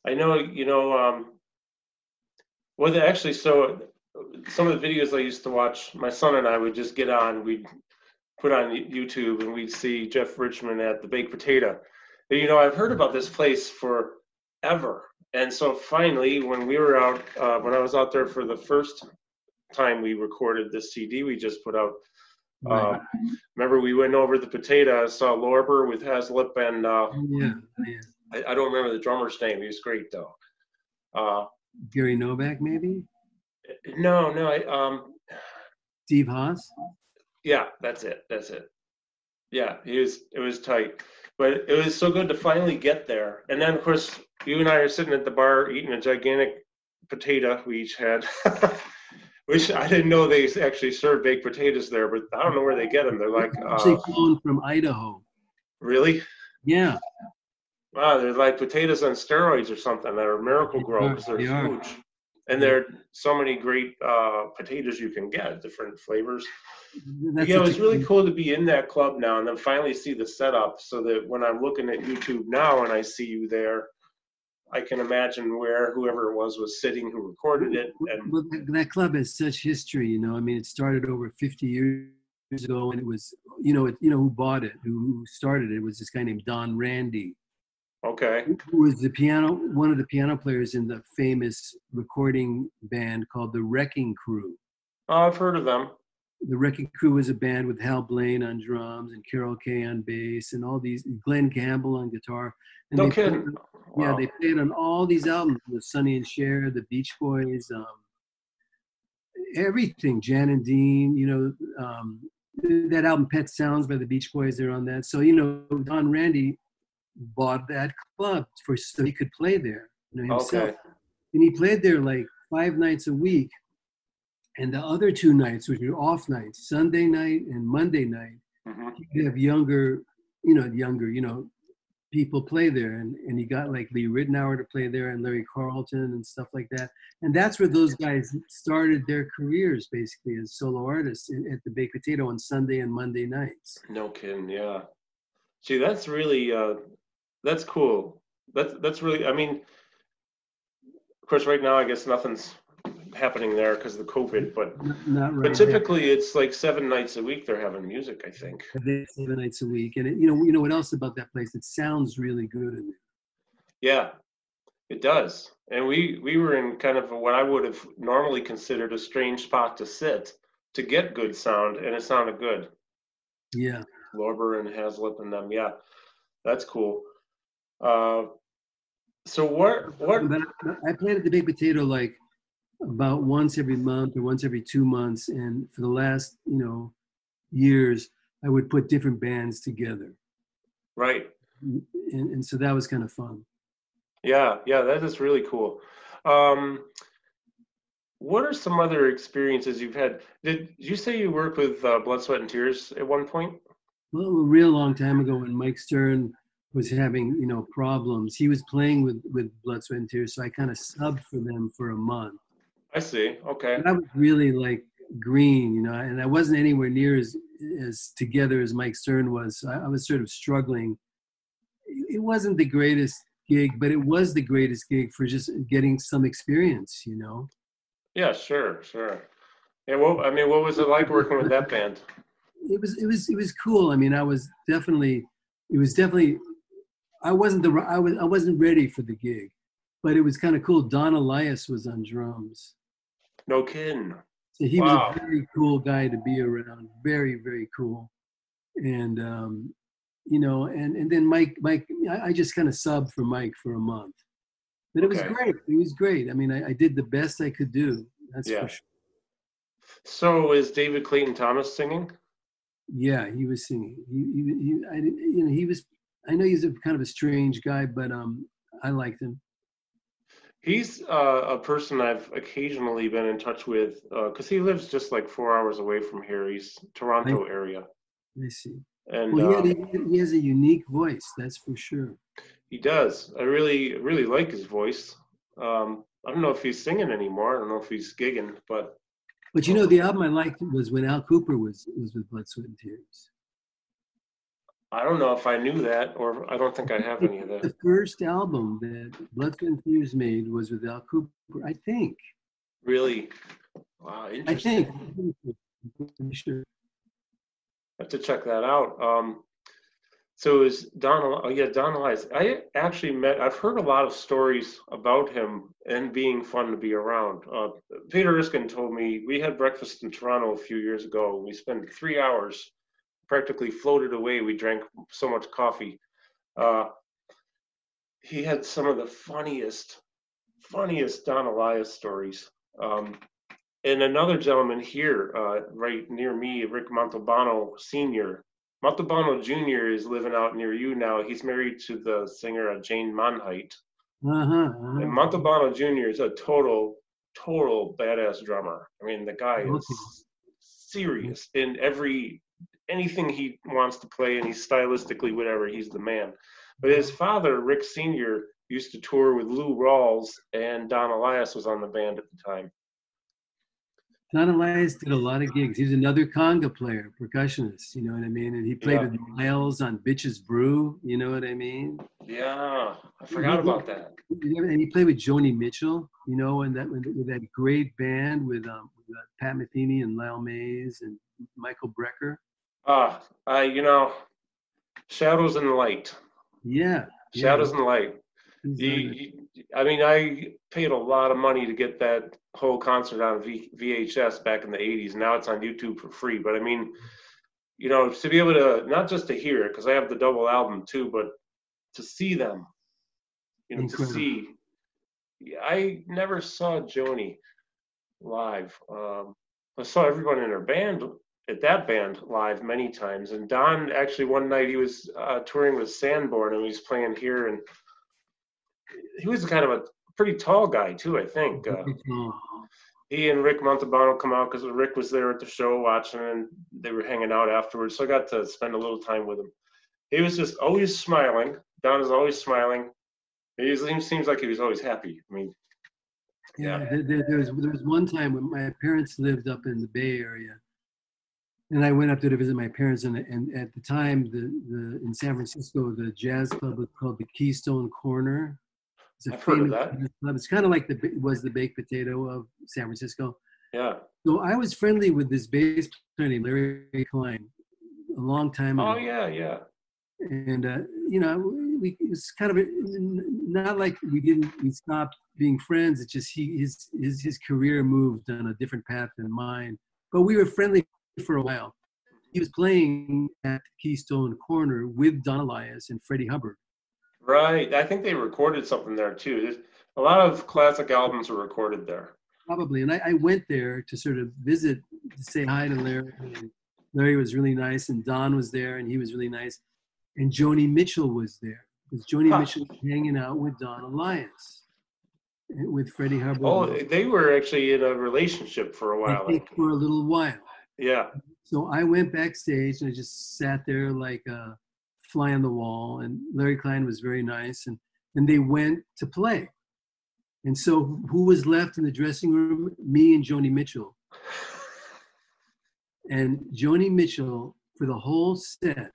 I know you know. Um, well, actually, so some of the videos I used to watch, my son and I would just get on. We'd put on YouTube and we'd see Jeff Richman at the Baked Potato. And, you know, I've heard about this place forever. And so finally, when we were out, uh, when I was out there for the first time we recorded this CD we just put out, Right. Uh, remember, we went over the potato. Saw Lorber with Haslip, and uh, oh, yeah, yeah. I, I, don't remember the drummer's name. He was great though. Uh, Gary Novak, maybe. No, no. I, um, Steve Haas. Yeah, that's it. That's it. Yeah, he was. It was tight, but it was so good to finally get there. And then, of course, you and I are sitting at the bar eating a gigantic potato we each had. Which I didn't know they actually serve baked potatoes there, but I don't know where they get them. They're like uh, actually flown from Idaho. Really? Yeah. Wow, they're like potatoes on steroids or something. They're Miracle-Gro because they're they huge. And there are so many great uh, potatoes you can get, different flavors. That's yeah, it was really cool to be in that club now and then finally see the setup so that when I'm looking at YouTube now and I see you there, I can imagine where whoever it was was sitting who recorded it. And well, that club has such history, you know. I mean, it started over 50 years ago, and it was, you know, it, you know who bought it, who, who started it. it was this guy named Don Randi. Okay. Who was the piano, one of the piano players in the famous recording band called the Wrecking Crew. Oh, I've heard of them. The Wrecking Crew was a band with Hal Blaine on drums and Carol Kaye on bass and all these, Glen Campbell on guitar. And no kidding. Played, wow. Yeah, they played on all these albums with Sonny and Cher, the Beach Boys, um, everything. Jan and Dean, you know, um, that album Pet Sounds by the Beach Boys, they're on that. So, you know, Don Randi bought that club for so he could play there you know, himself. Okay. And he played there like five nights a week. And the other two nights, which were off nights, Sunday night and Monday night, mm-hmm. you have younger, you know, younger, you know, people play there and, and he got like Lee Ritenour to play there and Larry Carlton and stuff like that. And that's where those guys started their careers basically as solo artists at the Baked Potato on Sunday and Monday nights. No kidding, yeah. See, that's really uh that's cool. That's that's really I mean of course right now I guess nothing's happening there because of the COVID, but right but typically it's like seven nights a week they're having music. I think seven nights a week, and it, you know, you know what else about that place? It sounds really good in there. Yeah, it does. And we we were in kind of what I would have normally considered a strange spot to sit to get good sound, and it sounded good. Yeah, Lorber and Haslip and them. Yeah, that's cool. Uh, so what what? I planted the Baked Potato like about once every month or once every two months. And for the last, you know, years, I would put different bands together. Right. And, and so that was kind of fun. Yeah, yeah, that is really cool. Um, what are some other experiences you've had? Did you say you worked with uh, Blood, Sweat, and Tears at one point? Well, a real long time ago when Mike Stern was having, you know, problems. He was playing with, with Blood, Sweat, and Tears, so I kind of subbed for them for a month. I see. Okay. And I was really like green, you know, and I wasn't anywhere near as as together as Mike Stern was. I, I was sort of struggling. It wasn't the greatest gig, but it was the greatest gig for just getting some experience, you know. Yeah, sure, sure. Yeah, well, I mean, what was it like working with that band? It was, it was, it was cool. I mean, I was definitely, it was definitely, I wasn't the, I was, I wasn't ready for the gig, but it was kind of cool. Don Alias was on drums, no kidding. So he wow. was a very cool guy to be around. Very, very cool. And um, you know, and and then Mike, Mike, I, I just kind of subbed for Mike for a month. But it okay. was great. It was great. I mean, I, I, did the best I could do. That's yeah. for sure. So is David Clayton Thomas singing? Yeah, he was singing. He, he, he I, you know, he was. I know he's a kind of a strange guy, but um, I liked him. He's uh, a person I've occasionally been in touch with because uh, he lives just like four hours away from here. He's Toronto I, area. I see. And well, he, um, he, has a unique voice, that's for sure. He does. I really, really like his voice. Um, I don't know if he's singing anymore. I don't know if he's gigging, but. But you know, the album I liked was when Al Kooper was was with Blood, Sweat, and Tears. I don't know if I knew that, or I don't think I have any of that. The first album that Blood and Tears made was with Al Kooper, I think. Really? Wow, interesting. I think. Sure. I have to check that out. Um, So it was Don. Oh yeah, Don Alias. I actually met. I've heard a lot of stories about him and being fun to be around. Uh, Peter Erskine told me we had breakfast in Toronto a few years ago. We spent three hours, practically floated away. We drank so much coffee. Uh, he had some of the funniest, funniest Don Alias stories. Um, and another gentleman here, uh, right near me, Rick Montalbano Sr., Montalbano Jr. is living out near you now. He's married to the singer uh, Jane Monheit. Uh-huh, uh-huh. And Montalbano Jr. is a total, total badass drummer. I mean, the guy is serious in every anything he wants to play, and he's stylistically whatever. He's the man. But his father, Rick Sr., used to tour with Lou Rawls, and Don Alias was on the band at the time. Don Alias did a lot of gigs. He was another conga player, percussionist, you know what I mean? And he played yeah. with Miles on Bitches Brew, you know what I mean? Yeah, I forgot about that. And he played with Joni Mitchell, you know, and that with, that great band with, um, with uh, Pat Metheny and Lyle Mays and Michael Brecker. Ah, uh, you know, Shadows and Light. Yeah. Shadows yeah. and Light. You, I mean, I paid a lot of money to get that whole concert on v, VHS back in the 80s. Now it's on YouTube for free. But I mean, you know, to be able to not just to hear it because I have the double album too, but to see them, you know, Incredible. to see. I never saw Joni live. Um, I saw everyone in her band at that band live many times. And Don actually one night he was uh, touring with Sanborn and he was playing here and he was kind of a pretty tall guy too. I think uh, he and Rick Montalbano come out because Rick was there at the show watching, and they were hanging out afterwards. So I got to spend a little time with him. He was just always smiling. Don is always smiling. He seems like he was always happy. I mean, yeah. yeah there, there, was there was one time when my parents lived up in the Bay Area, and I went up there to visit my parents. And, and at the time, the, the in San Francisco, the jazz club was called the Keystone Corner. It's a I've heard of that. Club. It's kind of like the was the baked potato of San Francisco. Yeah. So I was friendly with this bass player named Larry Klein a long time ago. Oh yeah, yeah. And uh, you know, we it was kind of a, not like we didn't we stopped being friends. It's just he his his his career moved on a different path than mine. But we were friendly for a while. He was playing at Keystone Corner with Don Alias and Freddie Hubbard. Right. I think they recorded something there too. There's, a lot of classic albums were recorded there. Probably. And I, I, went there to sort of visit, to say hi to Larry. Larry was really nice, and Don was there, and he was really nice. And Joni Mitchell was there because Joni huh. Mitchell was hanging out with Don Alias, eh, with Freddie Hubbard. Oh, they were actually in a relationship for a while. I think for a little while. Yeah. So I went backstage and I just sat there like a fly on the wall. And Larry Klein was very nice. And and they went to play. And so who was left in the dressing room? Me and Joni Mitchell. And Joni Mitchell, for the whole set,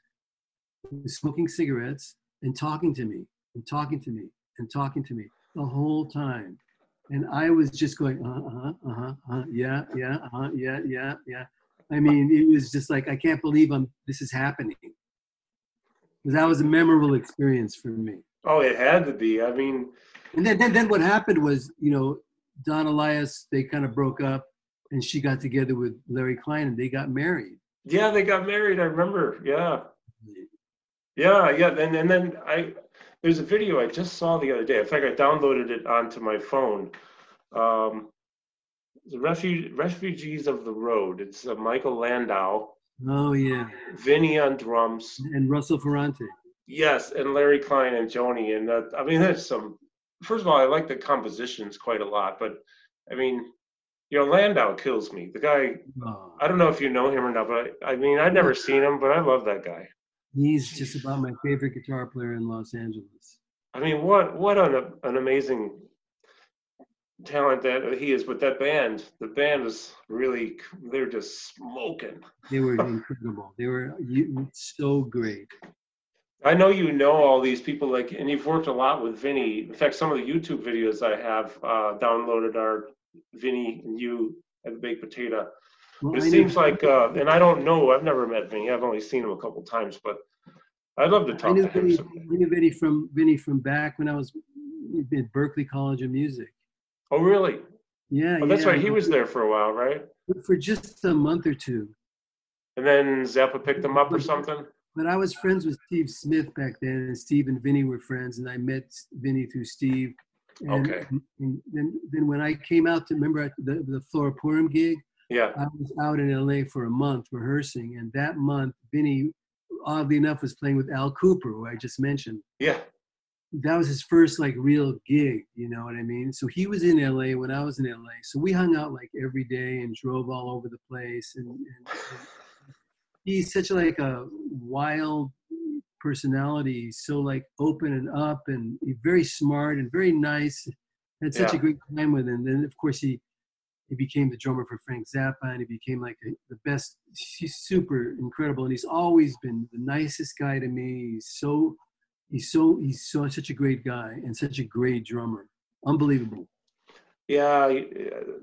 was smoking cigarettes and talking to me and talking to me and talking to me the whole time. And I was just going, uh huh, uh huh, uh, yeah, yeah, uh huh, yeah, yeah, yeah. I mean, it was just like I can't believe I'm this is happening. That was a memorable experience for me. Oh, it had to be. I mean, and then then, then what happened was, you know, Don Alias they kind of broke up, and she got together with Larry Klein, and they got married. Yeah, they got married. I remember. Yeah. Yeah, yeah, and and then I there's a video I just saw the other day. In fact, I downloaded it onto my phone. Um, the refuge, refugees of the road. It's uh, Michael Landau. Oh yeah. Vinny on drums. And Russell Ferrante. Yes, and Larry Klein and Joni, and uh, I mean there's some. First of all, I like the compositions quite a lot, but I mean, you know, Landau kills me. The guy. Oh. I don't know if you know him or not, but I, I mean, I've never seen him, but I love that guy. He's just about my favorite guitar player in Los Angeles. I mean, what what an an amazing talent that he is but that band the band is really they're just smoking they were incredible they were so great i know you know all these people like and you've worked a lot with vinny in fact some of the youtube videos i have uh, downloaded are vinny and you at the baked potato well, it I seems know. like uh, and i don't know i've never met vinny i've only seen him a couple times but I'd love to I knew to him. Vinny, someday. I knew Vinny from Vinny from back when I was at Berklee College of Music. Oh, really? Yeah, Oh, that's yeah, right. He was there for a while, right? for just a month or two. And then Zappa picked him up or something. But I was friends with Steve Smith back then, and Steve and Vinny were friends, and I met Vinny through Steve. And, Okay. And then, then when I came out to remember the the Flora Purim gig, Yeah. I was out in LA for a month rehearsing, and that month, Vinny, oddly enough, was playing with Al Kooper, who I just mentioned. Yeah. That was his first like real gig, you know what I mean? So he was in LA when I was in LA. So we hung out like every day and drove all over the place. And, and, and he's such like a wild personality. So like open and up and very smart and very nice. Had such a great time with him. Then of course he he became the drummer for Frank Zappa, and he became like a, the best. He's super incredible, and he's always been the nicest guy to me. He's so, he's so, he's so such a great guy and such a great drummer. Unbelievable. Yeah,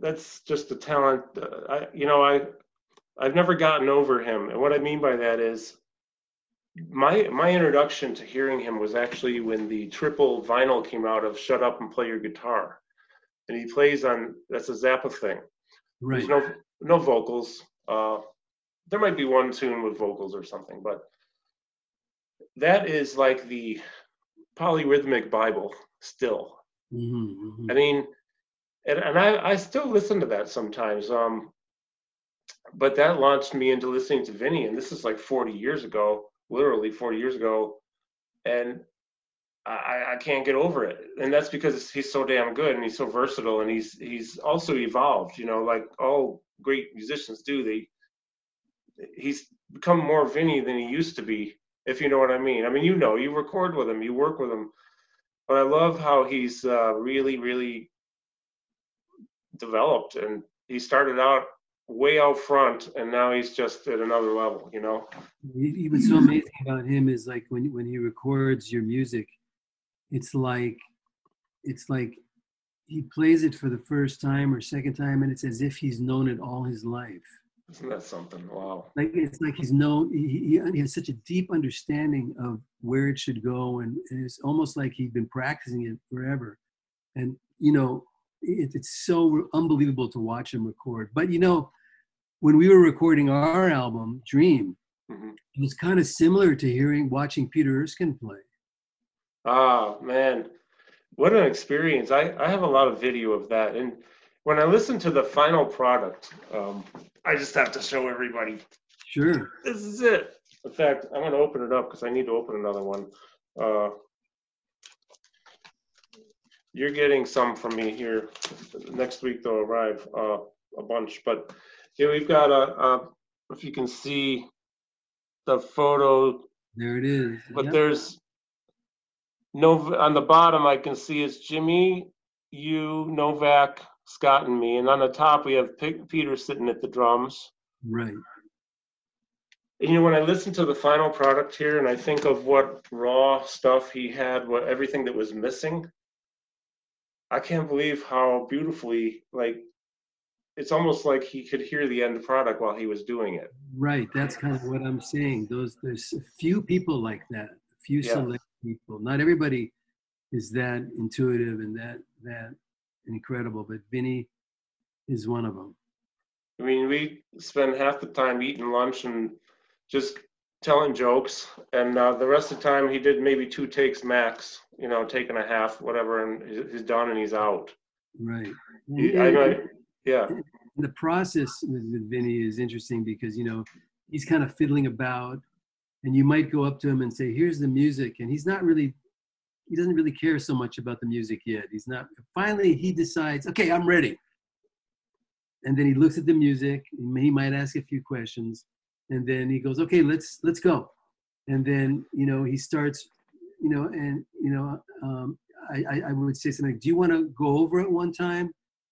that's just a talent. Uh, I, you know, I, I've never gotten over him, and what I mean by that is, my my introduction to hearing him was actually when the triple vinyl came out of "Shut Up and Play Your Guitar," and he plays on that's a Zappa thing. Right. There's no no vocals. Uh, there might be one tune with vocals or something, but that is like the polyrhythmic Bible still. hmm I mean, and, and I, I still listen to that sometimes. Um, but that launched me into listening to Vinny, and this is like 40 years ago, literally 40 years ago. And I, I can't get over it. And that's because he's so damn good and he's so versatile and he's he's also evolved, you know, like all great musicians do. They he's become more Vinny than he used to be, if you know what I mean. I mean, you know, you record with him, you work with him. But I love how he's uh, really, really developed and he started out way out front and now he's just at another level, you know? He- What's so amazing about him is like when when he records your music, it's like, it's like he plays it for the first time or second time, and it's as if he's known it all his life. Isn't that something? Wow. like it's like he's known he, he, has such a deep understanding of where it should go and, and it's almost like he'd been practicing it forever and you know it, it's so unbelievable to watch him record but you know when we were recording our album dream Mhm. it was kind of similar to hearing watching peter erskine play Ah, man, what an experience. I, I have a lot of video of that. And when I listen to the final product, um, I just have to show everybody sure this is it. In fact, I'm going to open it up because I need to open another one. Uh, you're getting some from me here. Next week they'll arrive uh, a bunch. But here we've got a, a, if you can see the photo there it is but Yep. there's no on the bottom I can see it's Jimmy, you, Novak, Scott, and me, and on the top we have P- Peter sitting at the drums. right And, you know, when I listen to the final product here, and I think of what raw stuff he had, what everything that was missing, I can't believe how beautifully like it's almost like he could hear the end product while he was doing it. Right. That's kind of what I'm saying. Those there's a few people like that. A few Yeah. select people. Not everybody is that intuitive and that that incredible, but Vinny is one of them. I mean, we spend half the time eating lunch and just telling jokes, and uh, the rest of the time he did maybe two takes max. You know, taking a half, whatever, and he's- done and he's out. Right. He- I know, yeah, the process with Vinny is interesting because you know he's kind of fiddling about, and you might go up to him and say, "Here's the music," and he's not really. He doesn't really care so much about the music yet. He's not. Finally, he decides, "Okay, I'm ready." and then he looks at the music he might ask a few questions and then he goes okay let's let's go and then you know he starts you know and you know um, I, I, I would say something like do you want to go over it one time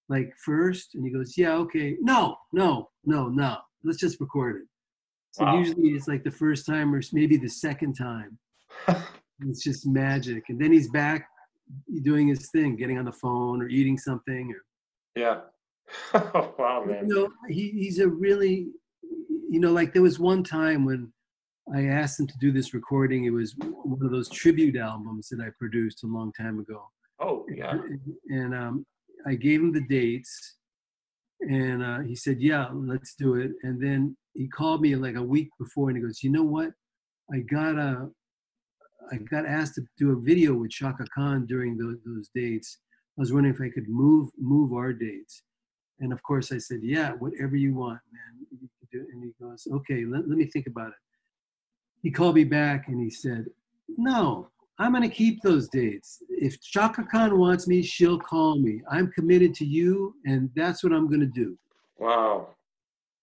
like first and he goes yeah okay no no no no let's just record it so Wow. usually it's like the first time or maybe the second time it's just magic and then he's back doing his thing getting on the phone or eating something or yeah. wow, man. you know, he, he's a really, you know, like there was one time when I asked him to do this recording. It was one of those tribute albums that I produced a long time ago. Oh, yeah. And um, I gave him the dates, and uh, he said, "Yeah, let's do it." And then he called me like a week before, and he goes, "You know what? I got a, I got asked to do a video with Chaka Khan during those, those dates. I was wondering if I could move move our dates." And of course, I said, "Yeah, whatever you want, man." And he goes, "Okay, let, let me think about it." He called me back and he said, "No, I'm going to keep those dates. If Chaka Khan wants me, she'll call me. I'm committed to you, and that's what I'm going to do. Wow.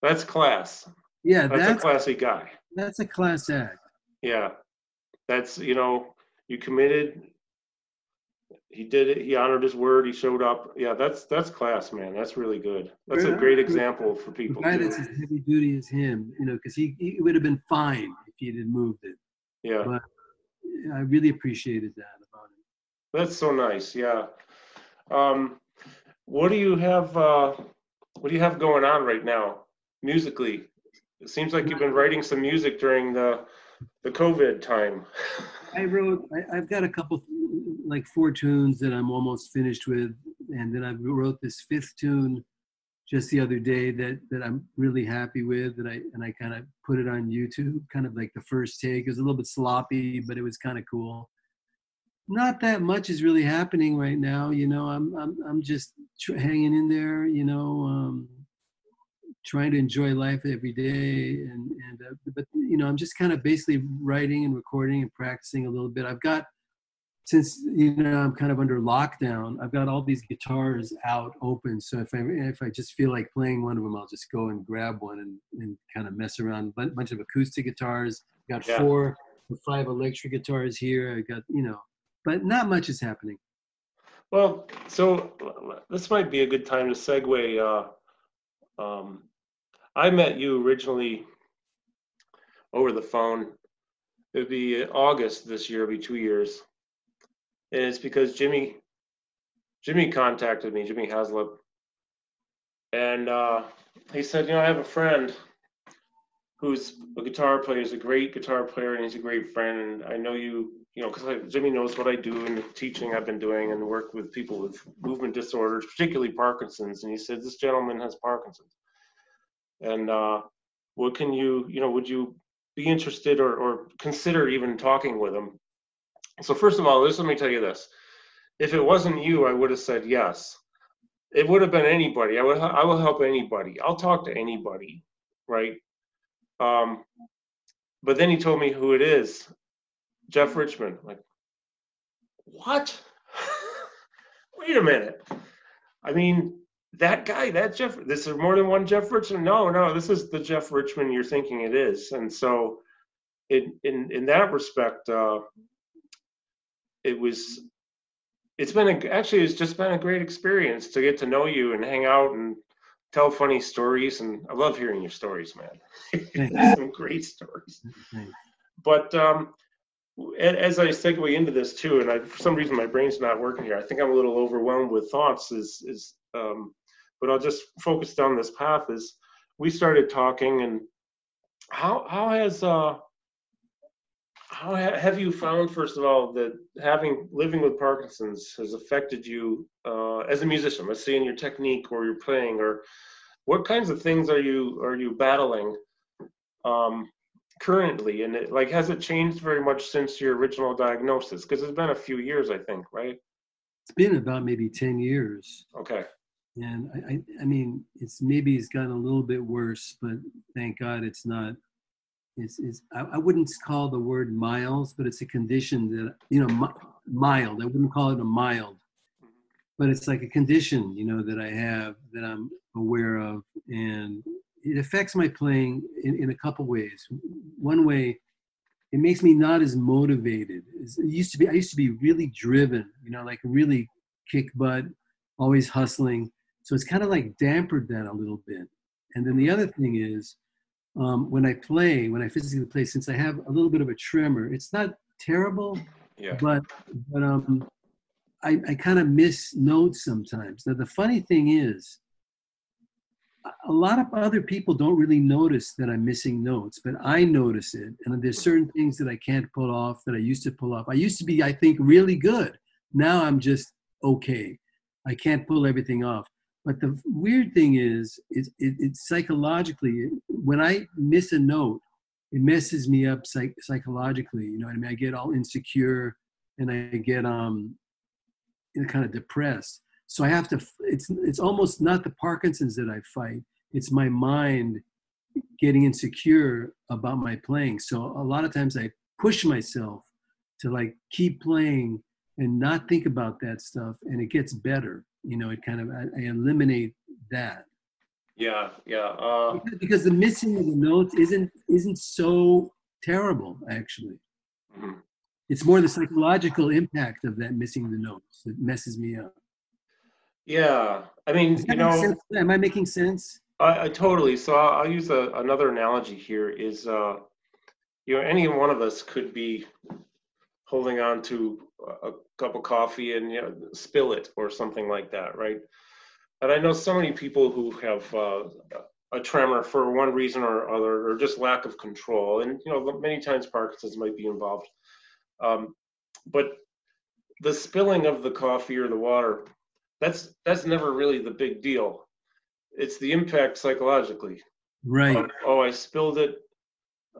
That's class. Yeah, that's, that's, a classy guy. That's a class act. Yeah. That's, you know, you committed. He did it. He honored his word. He showed up. Yeah, that's that's class, man. That's really good. That's a great example for people. A guy that's as heavy duty as him, you know, because he, he would have been fine if he had moved it. Yeah. But I really appreciated that about him. That's so nice. Yeah. Um, what do you have? Uh, what do you have going on right now, musically? It seems like you've been writing some music during the the COVID time. I wrote. I, have got a couple, like four tunes that I'm almost finished with, and then I wrote this fifth tune just the other day that that I'm really happy with that I and I kind of put it on YouTube, kind of like the first take. It was a little bit sloppy, but it was kind of cool. Not that much is really happening right now, you know. I'm I'm I'm just hanging in there, you know, um, trying to enjoy life every day, and and uh, but you know, I'm just kind of basically writing and recording and practicing a little bit. I've got since you know I'm kind of under lockdown, I've got all these guitars out open. So if I if I just feel like playing one of them, I'll just go and grab one and, and kind of mess around. A bunch of acoustic guitars. Got yeah. four or five electric guitars here. I got you know, but not much is happening. Well, so this might be a good time to segue. Uh, um, I met you originally over the phone. It'd be August this year, it'd be two years. And it's because Jimmy Jimmy contacted me, Jimmy Haslip, and uh, he said, you know, I have a friend who's a guitar player, he's a great guitar player, and he's a great friend, and I know you, you know, because Jimmy knows what I do and the teaching I've been doing and work with people with movement disorders, particularly Parkinson's, and he said, this gentleman has Parkinson's, and uh, what can you, you know, would you be interested or, or consider even talking with him so first of all, just let me tell you this: if it wasn't you, I would have said yes. It would have been anybody. I would. I will help anybody. I'll talk to anybody, right? Um, but then he told me who it is, Jeff Richman. Like, what? Wait a minute. I mean, that guy, that Jeff. This is more than one Jeff Richman. No, no, this is the Jeff Richman you're thinking it is. And so, in in in that respect, uh, it was it's been a, actually it's just been a great experience to get to know you and hang out and tell funny stories and i love hearing your stories man some great stories but um, as i segue into this too and I, for some reason my brain's not working here i think i'm a little overwhelmed with thoughts is is um, but i'll just focus down this path is we started talking and how how has uh how have you found first of all that having living with parkinson's has affected you uh, as a musician let's say in your technique or your playing or what kinds of things are you are you battling um, currently? And it, like has it changed very much since your original diagnosis? Because it's been a few years i think right? It's been about maybe 10 years. Okay and I, I, mean it's maybe it's gotten a little bit worse but thank god it's not is, is I, I, wouldn't call the word miles, but it's a condition that, you know, mild. I wouldn't call it a mild, but it's like a condition, you know, that I have that I'm aware of. And it affects my playing in, in a couple ways. One way, it makes me not as motivated. It used to be, I used to be really driven, you know, like really kick butt, always hustling. So it's kind of like dampered that a little bit. And then the other thing is, um, when I play, when I physically play, since I have a little bit of a tremor, it's not terrible, yeah. but but um, I, I kind of miss notes sometimes. Now the funny thing is, a lot of other people don't really notice that I'm missing notes, but I notice it. And there's certain things that I can't pull off that I used to pull off. I used to be, I think, really good. Now I'm just okay. I can't pull everything off. But the weird thing is, it's it, it's psychologically, when I miss a note, it messes me up psych- psychologically. You know what I mean? I get all insecure and I get um, you know, kind of depressed. So I have to. It's it's almost not the Parkinson's that I fight. It's my mind getting insecure about my playing. So a lot of times I push myself to like keep playing and not think about that stuff, and it gets better. You know, it kind of I, I eliminate that. Yeah, yeah. Uh, because the missing of the notes isn't isn't so terrible actually. Mm-hmm. It's more the psychological impact of that missing the notes that messes me up. Yeah, I mean, you know, am I making sense? I, I totally. So I'll, I'll use a, another analogy here. Is uh, you know, any one of us could be holding on to a cup of coffee and you know spill it or something like that, right? And I know so many people who have uh, a tremor for one reason or other, or just lack of control, and you know, many times Parkinson's might be involved. Um, but the spilling of the coffee or the water that's that's never really the big deal. It's the impact psychologically. Right. Um, oh, I spilled it.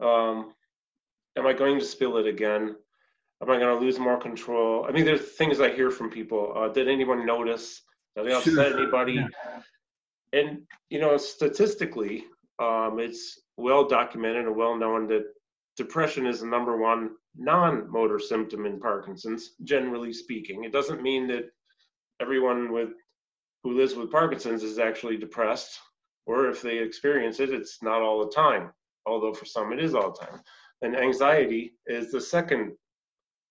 Um, am I going to spill it again? Am I going to lose more control? I mean, there's things I hear from people. Uh, did anyone notice? Did they upset anybody? Yeah. And you know, statistically, um, it's well documented and well known that depression is the number one non-motor symptom in Parkinson's. Generally speaking, it doesn't mean that everyone with who lives with Parkinson's is actually depressed, or if they experience it, it's not all the time. Although for some it is all the time. And anxiety is the second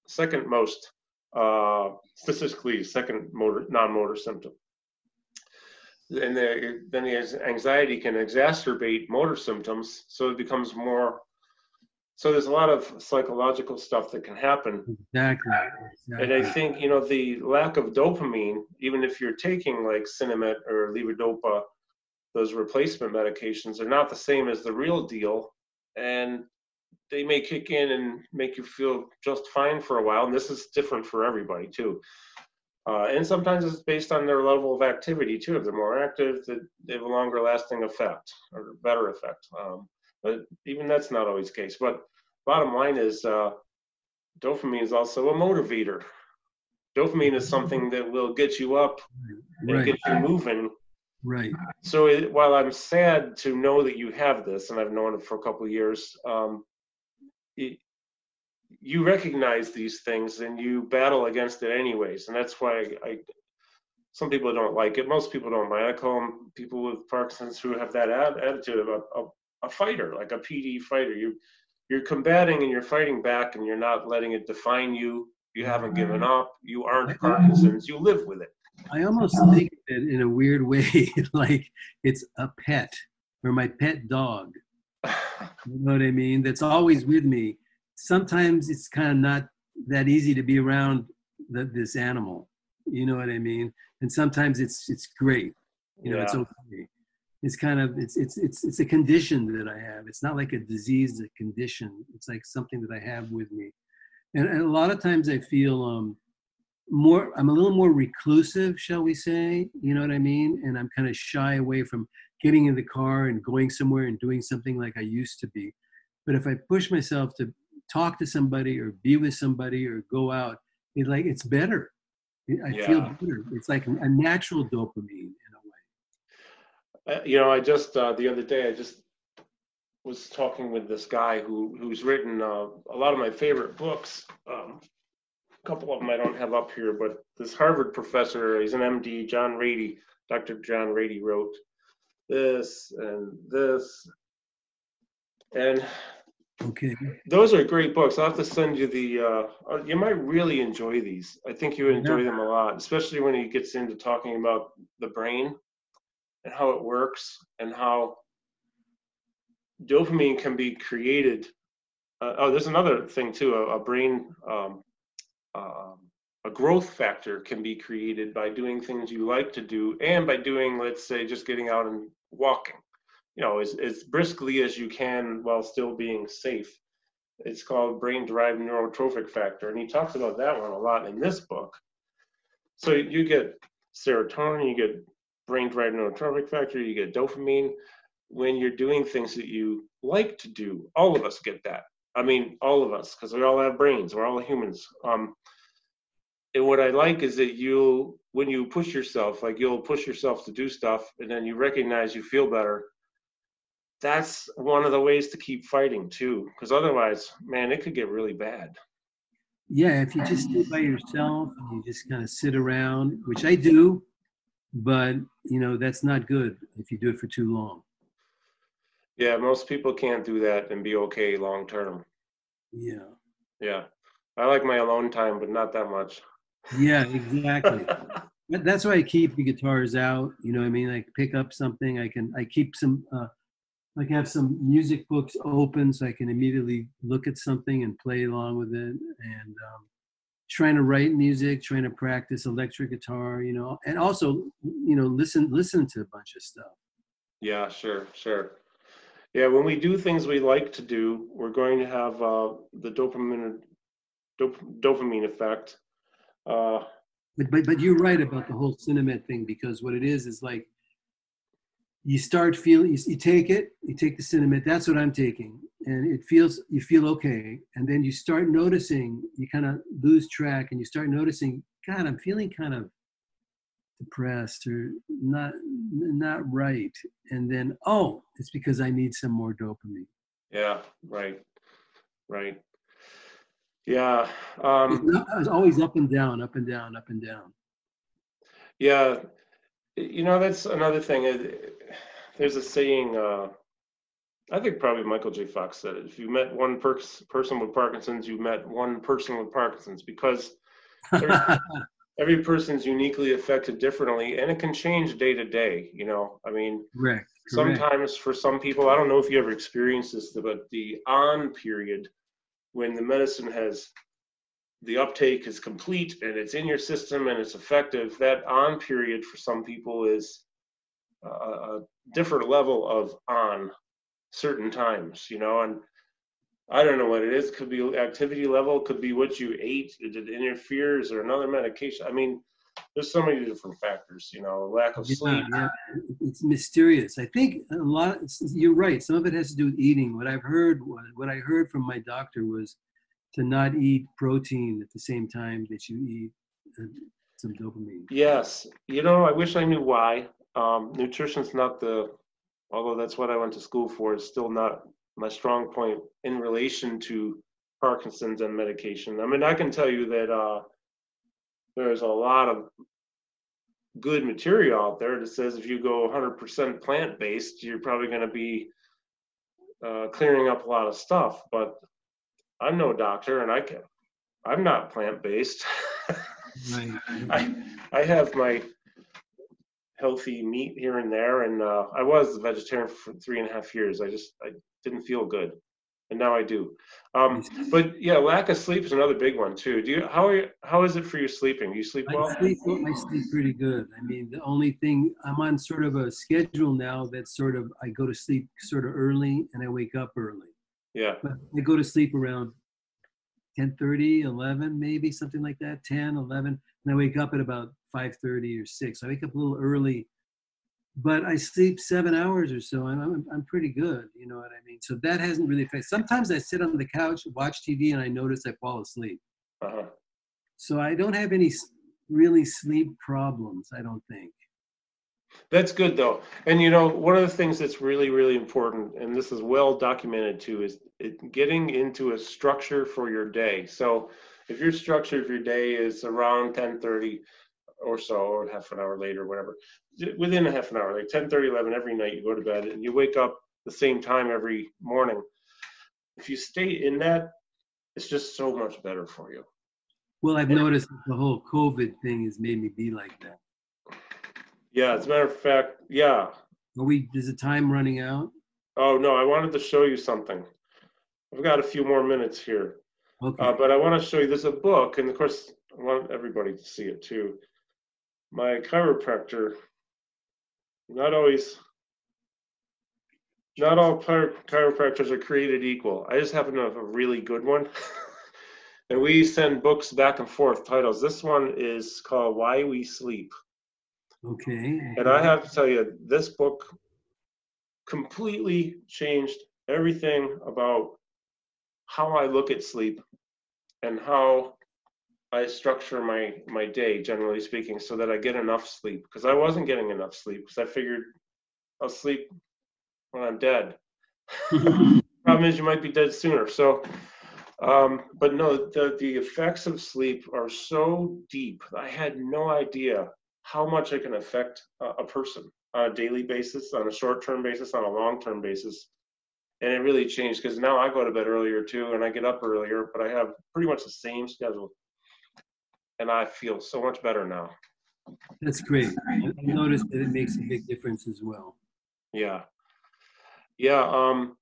second most uh, statistically second motor non-motor symptom. And the, then the anxiety can exacerbate motor symptoms, so it becomes more so there's a lot of psychological stuff that can happen. Exactly, exactly, and i think you know the lack of dopamine even if you're taking like sinemet or levodopa those replacement medications are not the same as the real deal. And they may kick in and make you feel just fine for a while and this is different for everybody too uh, and sometimes it's based on their level of activity too if they're more active they have a longer lasting effect or better effect um, but even that's not always the case. But bottom line is, uh, dopamine is also a motivator. Dopamine is something that will get you up and right. get you moving. Right. So it, while I'm sad to know that you have this, and I've known it for a couple of years, um, it, you recognize these things and you battle against it anyways, and that's why I, I some people don't like it. Most people don't mind. I call them people with Parkinson's who have that attitude of a, a a fighter, like a PD fighter. You you're combating and you're fighting back, and you're not letting it define you. You haven't given mm-hmm. up. You aren't Parkinson's. You live with it. I almost think that in a weird way, like it's a pet or my pet dog. You know what I mean? That's always with me. Sometimes it's kind of not that easy to be around the, this animal. You know what I mean? And sometimes it's it's great. You know, yeah. it's okay it's kind of it's it's it's it's a condition that I have. It's not like a disease, a condition. It's like something that I have with me, and, and a lot of times I feel um more. I'm a little more reclusive, shall we say? You know what I mean? And I'm kind of shy away from getting in the car and going somewhere and doing something like I used to be. But if I push myself to talk to somebody or be with somebody or go out, it like it's better. I yeah. feel better. It's like a natural dopamine in a way. uh, you know, I just uh, the other day I just was talking with this guy who who's written uh, a lot of my favorite books. Um, a couple of them I don't have up here, but this Harvard professor, he's an MD, John Ratey, Dr. John Ratey wrote this and this, and okay, those are great books. I'll have to send you the. Uh, uh you might really enjoy these. I think you would enjoy them a lot, especially when he gets into talking about the brain and how it works and how dopamine can be created. Uh, oh, there's another thing too. A, a brain, um, uh, a growth factor can be created by doing things you like to do, and by doing, let's say, just getting out and walking, you know, as, as briskly as you can while still being safe. It's called brain derived neurotrophic factor. And he talks about that one a lot in this book. So you get serotonin, you get brain derived neurotrophic factor, you get dopamine when you're doing things that you like to do. All of us get that. I mean, all of us, because we all have brains. We're all humans. Um, and what I like is that you, when you push yourself, like you'll push yourself to do stuff, and then you recognize you feel better. That's one of the ways to keep fighting too, because otherwise, man, it could get really bad. Yeah, if you just stay by yourself, and you just kind of sit around, which I do, but you know that's not good if you do it for too long. Yeah, most people can't do that and be okay long term. Yeah. Yeah. I like my alone time, but not that much. Yeah, exactly. That's why I keep the guitars out. You know what I mean? I pick up something. I can. I keep some. Uh, I can have some music books open so I can immediately look at something and play along with it. And um, trying to write music, trying to practice electric guitar. You know, and also you know listen listen to a bunch of stuff. Yeah, sure, sure. Yeah, when we do things we like to do, we're going to have uh, the dopamine dop- dopamine effect. Uh, but, but but you're right about the whole Sinemet thing because what it is is like you start feeling you, you take it you take the Sinemet that's what i'm taking and it feels you feel okay and then you start noticing you kind of lose track and you start noticing god i'm feeling kind of depressed or not not right and then oh it's because i need some more dopamine. Yeah right right yeah um it's always up and down up and down up and down. Yeah you know that's another thing there's a saying uh i think probably michael j. Fox said it if you met one per- person with parkinson's you met one person with parkinson's because every person's uniquely affected differently and it can change day to day you know? I mean correct, correct. sometimes for some people i don't know if you ever experienced this but the on period when the medicine has the uptake is complete and it's in your system and it's effective that on period for some people is a, a different level of on certain times you know and I don't know what it is. Could be activity level. Could be what you ate. It interfere? Is there another medication? I mean, there's so many different factors. You know, lack of sleep. It's mysterious. I think a lot. You're right. Some of it has to do with eating. What I've heard, what I heard from my doctor was to not eat protein at the same time that you eat uh, some dopamine. Yes. You know, I wish I knew why. Um, nutrition's not the, although that's what I went to school for. It's still not my strong point in relation to Parkinson's and medication. I mean, I can tell you that uh, there's a lot of good material out there that says if you go 100% plant based, you're probably going to be uh, clearing up a lot of stuff. But I'm no doctor, and I can. I'm not plant based. I I have my healthy meat here and there, and uh, I was a vegetarian for three and a half years. I just I didn't feel good, and now I do. Um, but yeah, lack of sleep is another big one too. Do you how are you, how is it for you sleeping? Do you sleep well? I sleep, I sleep pretty good. I mean, the only thing I'm on sort of a schedule now that sort of I go to sleep sort of early and I wake up early. Yeah. But I go to sleep around 10 30 11 maybe something like that 10 11 and i wake up at about 5 30 or 6 i wake up a little early but I sleep seven hours or so. I'm, I'm, I'm pretty good. You know what I mean? So that hasn't really affected. Sometimes I sit on the couch, watch TV, and I notice I fall asleep. Uh-huh. So I don't have any really sleep problems. I don't think. That's good though. And you know, one of the things that's really, really important, and this is well documented too, is it, getting into a structure for your day. So if your structure of your day is around 1030, or so, or half an hour later, whatever. Within a half an hour, like 10, 30, 11, every night you go to bed and you wake up the same time every morning. If you stay in that, it's just so much better for you. Well, I've and, noticed the whole COVID thing has made me be like that. Yeah, as a matter of fact, yeah. Are we, is the time running out? Oh, no, I wanted to show you something. I've got a few more minutes here. Okay. Uh, but I want to show you, there's a book, and of course, I want everybody to see it too my chiropractor not always not all chiro- chiropractors are created equal. I just happen to have a really good one. and we send books back and forth titles. This one is called Why We Sleep. Okay. And I have to tell you, this book completely changed everything about how I look at sleep and how I structure my my day, generally speaking, so that I get enough sleep. Because I wasn't getting enough sleep because I figured I'll sleep when I'm dead. Problem is, you might be dead sooner. So, um, but no, the the effects of sleep are so deep. I had no idea how much it can affect a, a person on a daily basis, on a short term basis, on a long term basis. And it really changed because now I go to bed earlier too, and I get up earlier, but I have pretty much the same schedule and I feel so much better now. That's great. I noticed that it makes a big difference as well. Yeah. Yeah. Um,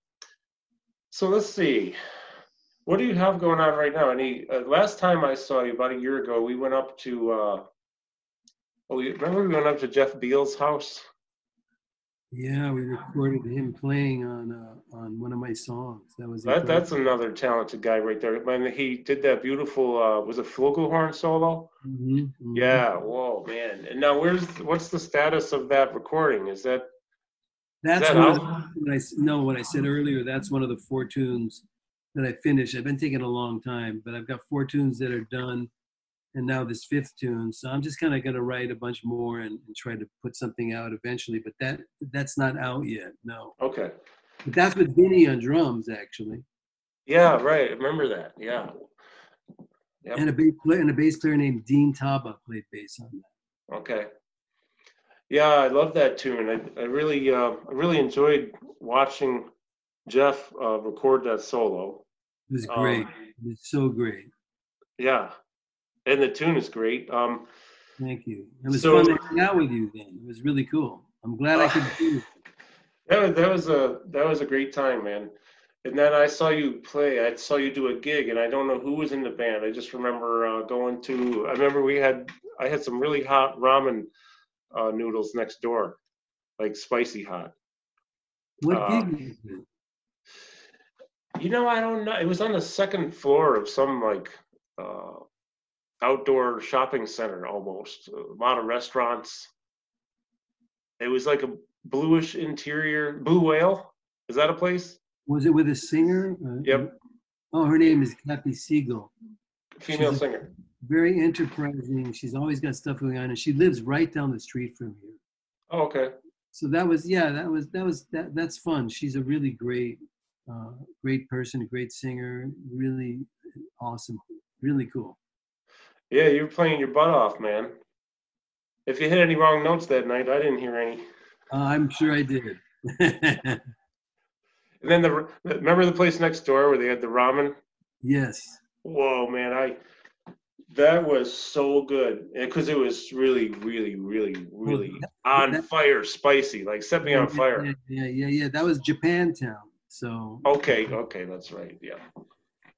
so let's see. What do you have going on right now? Any uh, last time I saw you about a year ago, we went up to. Uh, oh, remember we went up to Jeff Beal's house? Yeah, we recorded him playing on uh, on one of my songs. That was that. That's another talented guy right there. When he did that beautiful, uh, was it flugelhorn solo? Mm-hmm, mm-hmm. Yeah. Whoa, man! And now, where's what's the status of that recording? Is that that's that one what I no what I said earlier. That's one of the four tunes that I finished. I've been taking a long time, but I've got four tunes that are done and now this fifth tune. So I'm just kind of going to write a bunch more and, and, try to put something out eventually. But that that's not out yet. No. Okay. But that's with Vinny on drums, actually. Yeah, right. I remember that. Yeah. Yep. And a bass player and a bass player named Dean Taba played bass on that. Okay. Yeah, I love that tune. I, I really, uh, I really enjoyed watching Jeff uh, record that solo. It was great. Um, it was so great. Yeah, and the tune is great. Um, Thank you. It was so, fun to hang out with you. Then it was really cool. I'm glad I could do. That was, that was a that was a great time, man. And then I saw you play. I saw you do a gig, and I don't know who was in the band. I just remember uh, going to. I remember we had. I had some really hot ramen uh, noodles next door, like spicy hot. What uh, gig? You know, I don't know. It was on the second floor of some like uh, outdoor shopping center almost. A lot of restaurants. It was like a bluish interior. Blue Whale. Is that a place? Was it with a singer? Uh, yep. Oh, her name is Kathy Siegel. Female She's singer. Very enterprising. She's always got stuff going on, and she lives right down the street from here. Oh, okay. So that was yeah, that was that was that that's fun. She's a really great, uh, great person, a great singer, really awesome, really cool. Yeah, you were playing your butt off, man. If you hit any wrong notes that night, I didn't hear any. Uh, I'm sure I did. and then the remember the place next door where they had the ramen? Yes. Whoa, man! I that was so good because it was really, really, really, really on that, fire, spicy, like set me on fire. Yeah, yeah, yeah. That was Japantown. So. Okay, okay, that's right. Yeah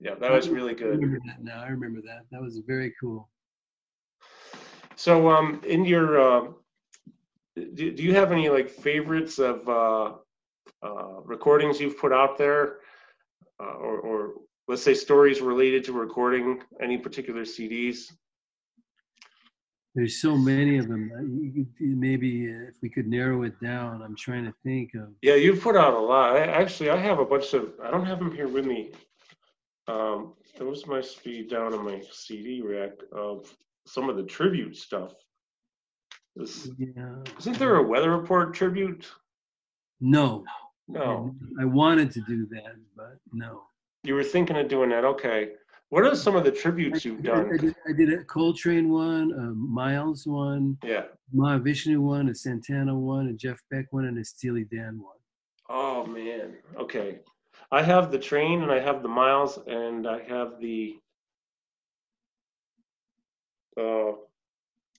yeah, that was really good. I remember that now. I remember that. That was very cool. So, um, in your, uh, do, do you have any like favorites of uh, uh, recordings you've put out there, uh, or, or let's say stories related to recording any particular CDs? There's so many of them. Uh, maybe if we could narrow it down, I'm trying to think of. Yeah, you've put out a lot. I, actually, I have a bunch of. I don't have them here with me um, those must be down in my CD rack of some of the tribute stuff. This, yeah. Isn't there a weather report tribute? No. No. I wanted to do that, but no. You were thinking of doing that. Okay. What are some of the tributes you've done? I did, I did a Coltrane one, a Miles one, yeah, Mahavishnu one, a Santana one, a Jeff Beck one, and a Steely Dan one. Oh man. Okay. I have the train and I have the miles and I have the. Uh,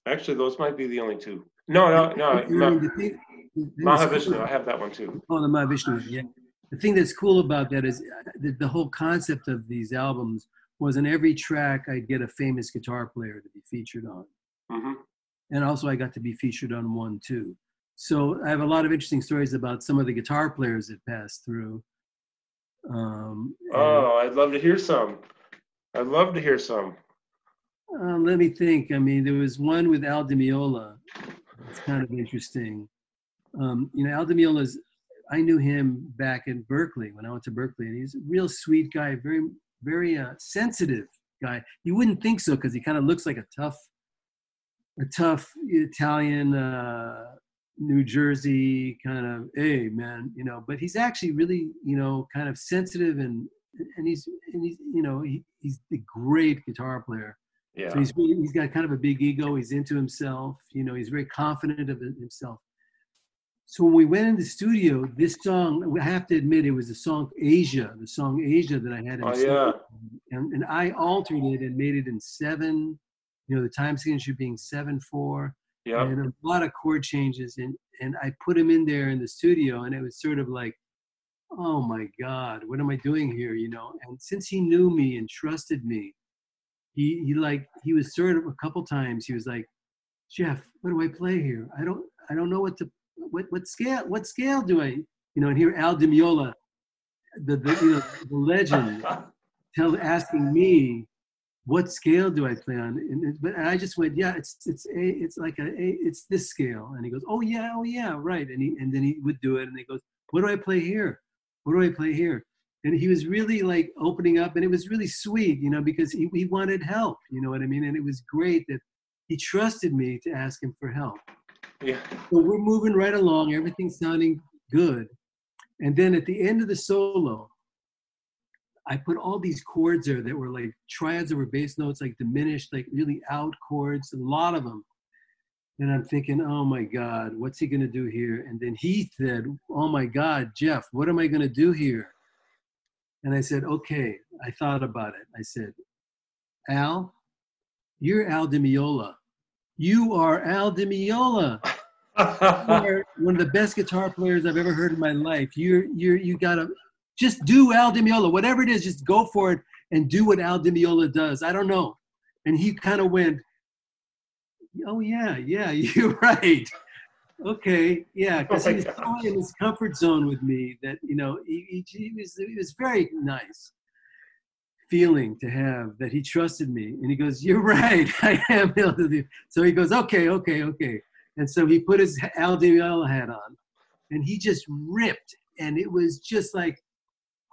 actually, those might be the only two. No, no, no. no. Mahavishnu, I have that one too. Oh, the Mahavishnu, yeah. The thing that's cool about that is uh, the, the whole concept of these albums was in every track I'd get a famous guitar player to be featured on. Mm-hmm. And also I got to be featured on one too. so I have a lot of interesting stories about some of the guitar players that passed through. Um, oh, I'd love to hear some. I'd love to hear some. Uh, let me think. I mean, there was one with Al Di Meola. It's kind of interesting. Um, you know, Al Di Meola's. I knew him back in Berklee when I went to Berklee, and he's a real sweet guy, very, very uh, sensitive guy. You wouldn't think so because he kind of looks like a tough, a tough Italian uh, New Jersey kind of, hey man, you know, but he's actually really, you know, kind of sensitive and and he's and he's you know he, he's a great guitar player. Yeah. So he's really, he's got kind of a big ego. He's into himself. You know, he's very confident of himself. So when we went in the studio, this song, I have to admit, it was the song Asia, the song Asia that I had. In oh, yeah. And, and I altered it and made it in seven, you know, the time signature being seven, four yeah. and a lot of chord changes. And, and I put him in there in the studio, and it was sort of like, oh my God, what am I doing here? You know, and since he knew me and trusted me, he, he like, he was sort of a couple times, he was like, Jeff, what do I play here? I don't, I don't know what to, what, what scale, what scale do I, you know, and here Al Di Meola, the, the, you know, the legend, tell, asking me, what scale do I play on? And, but I just went, yeah, it's it's a, it's like a, a, it's this scale. And he goes, oh yeah, oh yeah, right. And he and then he would do it, and he goes, what do I play here? What do I play here? And he was really like opening up, and it was really sweet, you know, because he, he wanted help, you know what I mean? And it was great that he trusted me to ask him for help. Yeah. So we're moving right along, everything's sounding good. And then at the end of the solo, I put all these chords there that were like triads that were bass notes, like diminished, like really out chords, a lot of them. And I'm thinking, oh my God, what's he going to do here? And then he said, oh my God, Jeff, what am I going to do here? And I said, okay. I thought about it. I said, Al, you're Al Di Meola. You are Al Di Meola. you are one of the best guitar players I've ever heard in my life. You're, you're, you got a, just do Al Di Meola, whatever it is, just go for it and do what Al Di Meola does. I don't know. And he kind of went, oh yeah, yeah, you're right. Okay, yeah, because oh he's so in his comfort zone with me that you know he, he, he was it was very nice feeling to have that he trusted me and he goes you're right i am so he goes okay okay okay and so he put his al Di Meola hat on and he just ripped and it was just like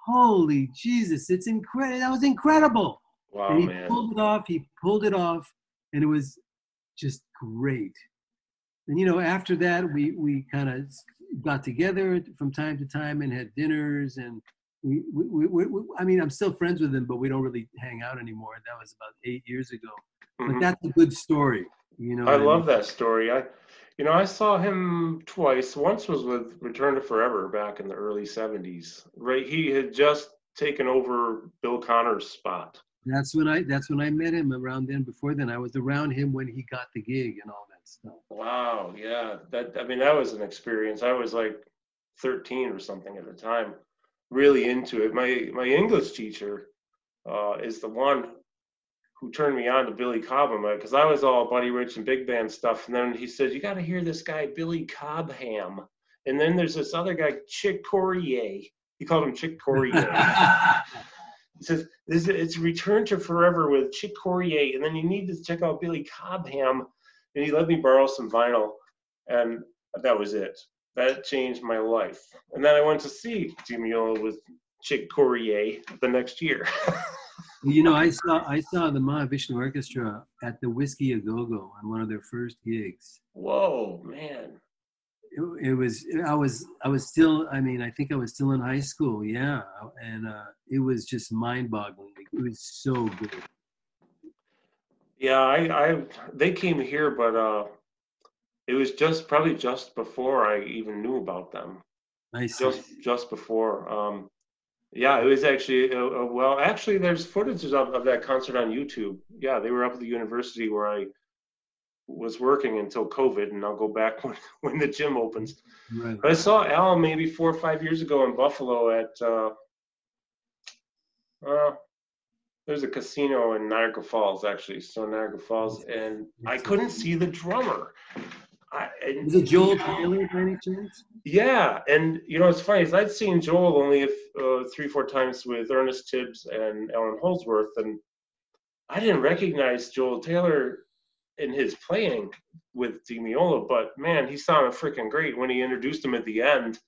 holy Jesus, it's incredible. That was incredible. Wow, and he man. pulled it off. He pulled it off, and it was just great. And you know, after that, we we kind of got together from time to time and had dinners, and we, we, we, we, I mean, I'm still friends with him, but we don't really hang out anymore. That was about eight years ago. Mm-hmm. But that's a good story. You know, I love I mean? that story. I you know, I saw him twice. Once was with Return to Forever back in the early 70s. Right, he had just taken over Bill Connors' spot. That's when I that's when I met him around then. Before then, I was around him when he got the gig and all that stuff. Wow, yeah. That I mean, that was an experience. I was like 13 or something at the time, really into it. My my English teacher uh, is the one who turned me on to Billy Cobham because I was all Buddy Rich and big band stuff. And then he said, You got to hear this guy, Billy Cobham. And then there's this other guy, Chick Corea. He called him Chick Corea. he says, this, It's Return to Forever with Chick Corea. And then you need to check out Billy Cobham. And he let me borrow some vinyl. And that was it. That changed my life. And then I went to see Meola with Chick Corea the next year. You know, I saw I saw the Mahavishnu Orchestra at the Whisky a Go Go on one of their first gigs. Whoa, man! It, it, was I was I was still I mean I think I was still in high school, yeah, and uh, it was just mind boggling. It was so good. Yeah, I, I they came here, but uh, it was just probably just before I even knew about them. I see. Just just before. Um, yeah, it was actually uh, uh, well. Actually, there's footage of, of that concert on YouTube. Yeah, they were up at the university where I was working until COVID, and I'll go back when, when the gym opens. Right. But I saw Al maybe four or five years ago in Buffalo at. Uh, uh, there's a casino in Niagara Falls, actually, so Niagara Falls, and I couldn't see the drummer. I, and, Was it Joel Taylor by any chance? Yeah, and you know it's funny is I'd seen Joel only if, uh, three four times with Ernest Tibbs and Allan Holdsworth, and I didn't recognize Joel Taylor in his playing with Di Meola, but man, he sounded freaking great when he introduced him at the end.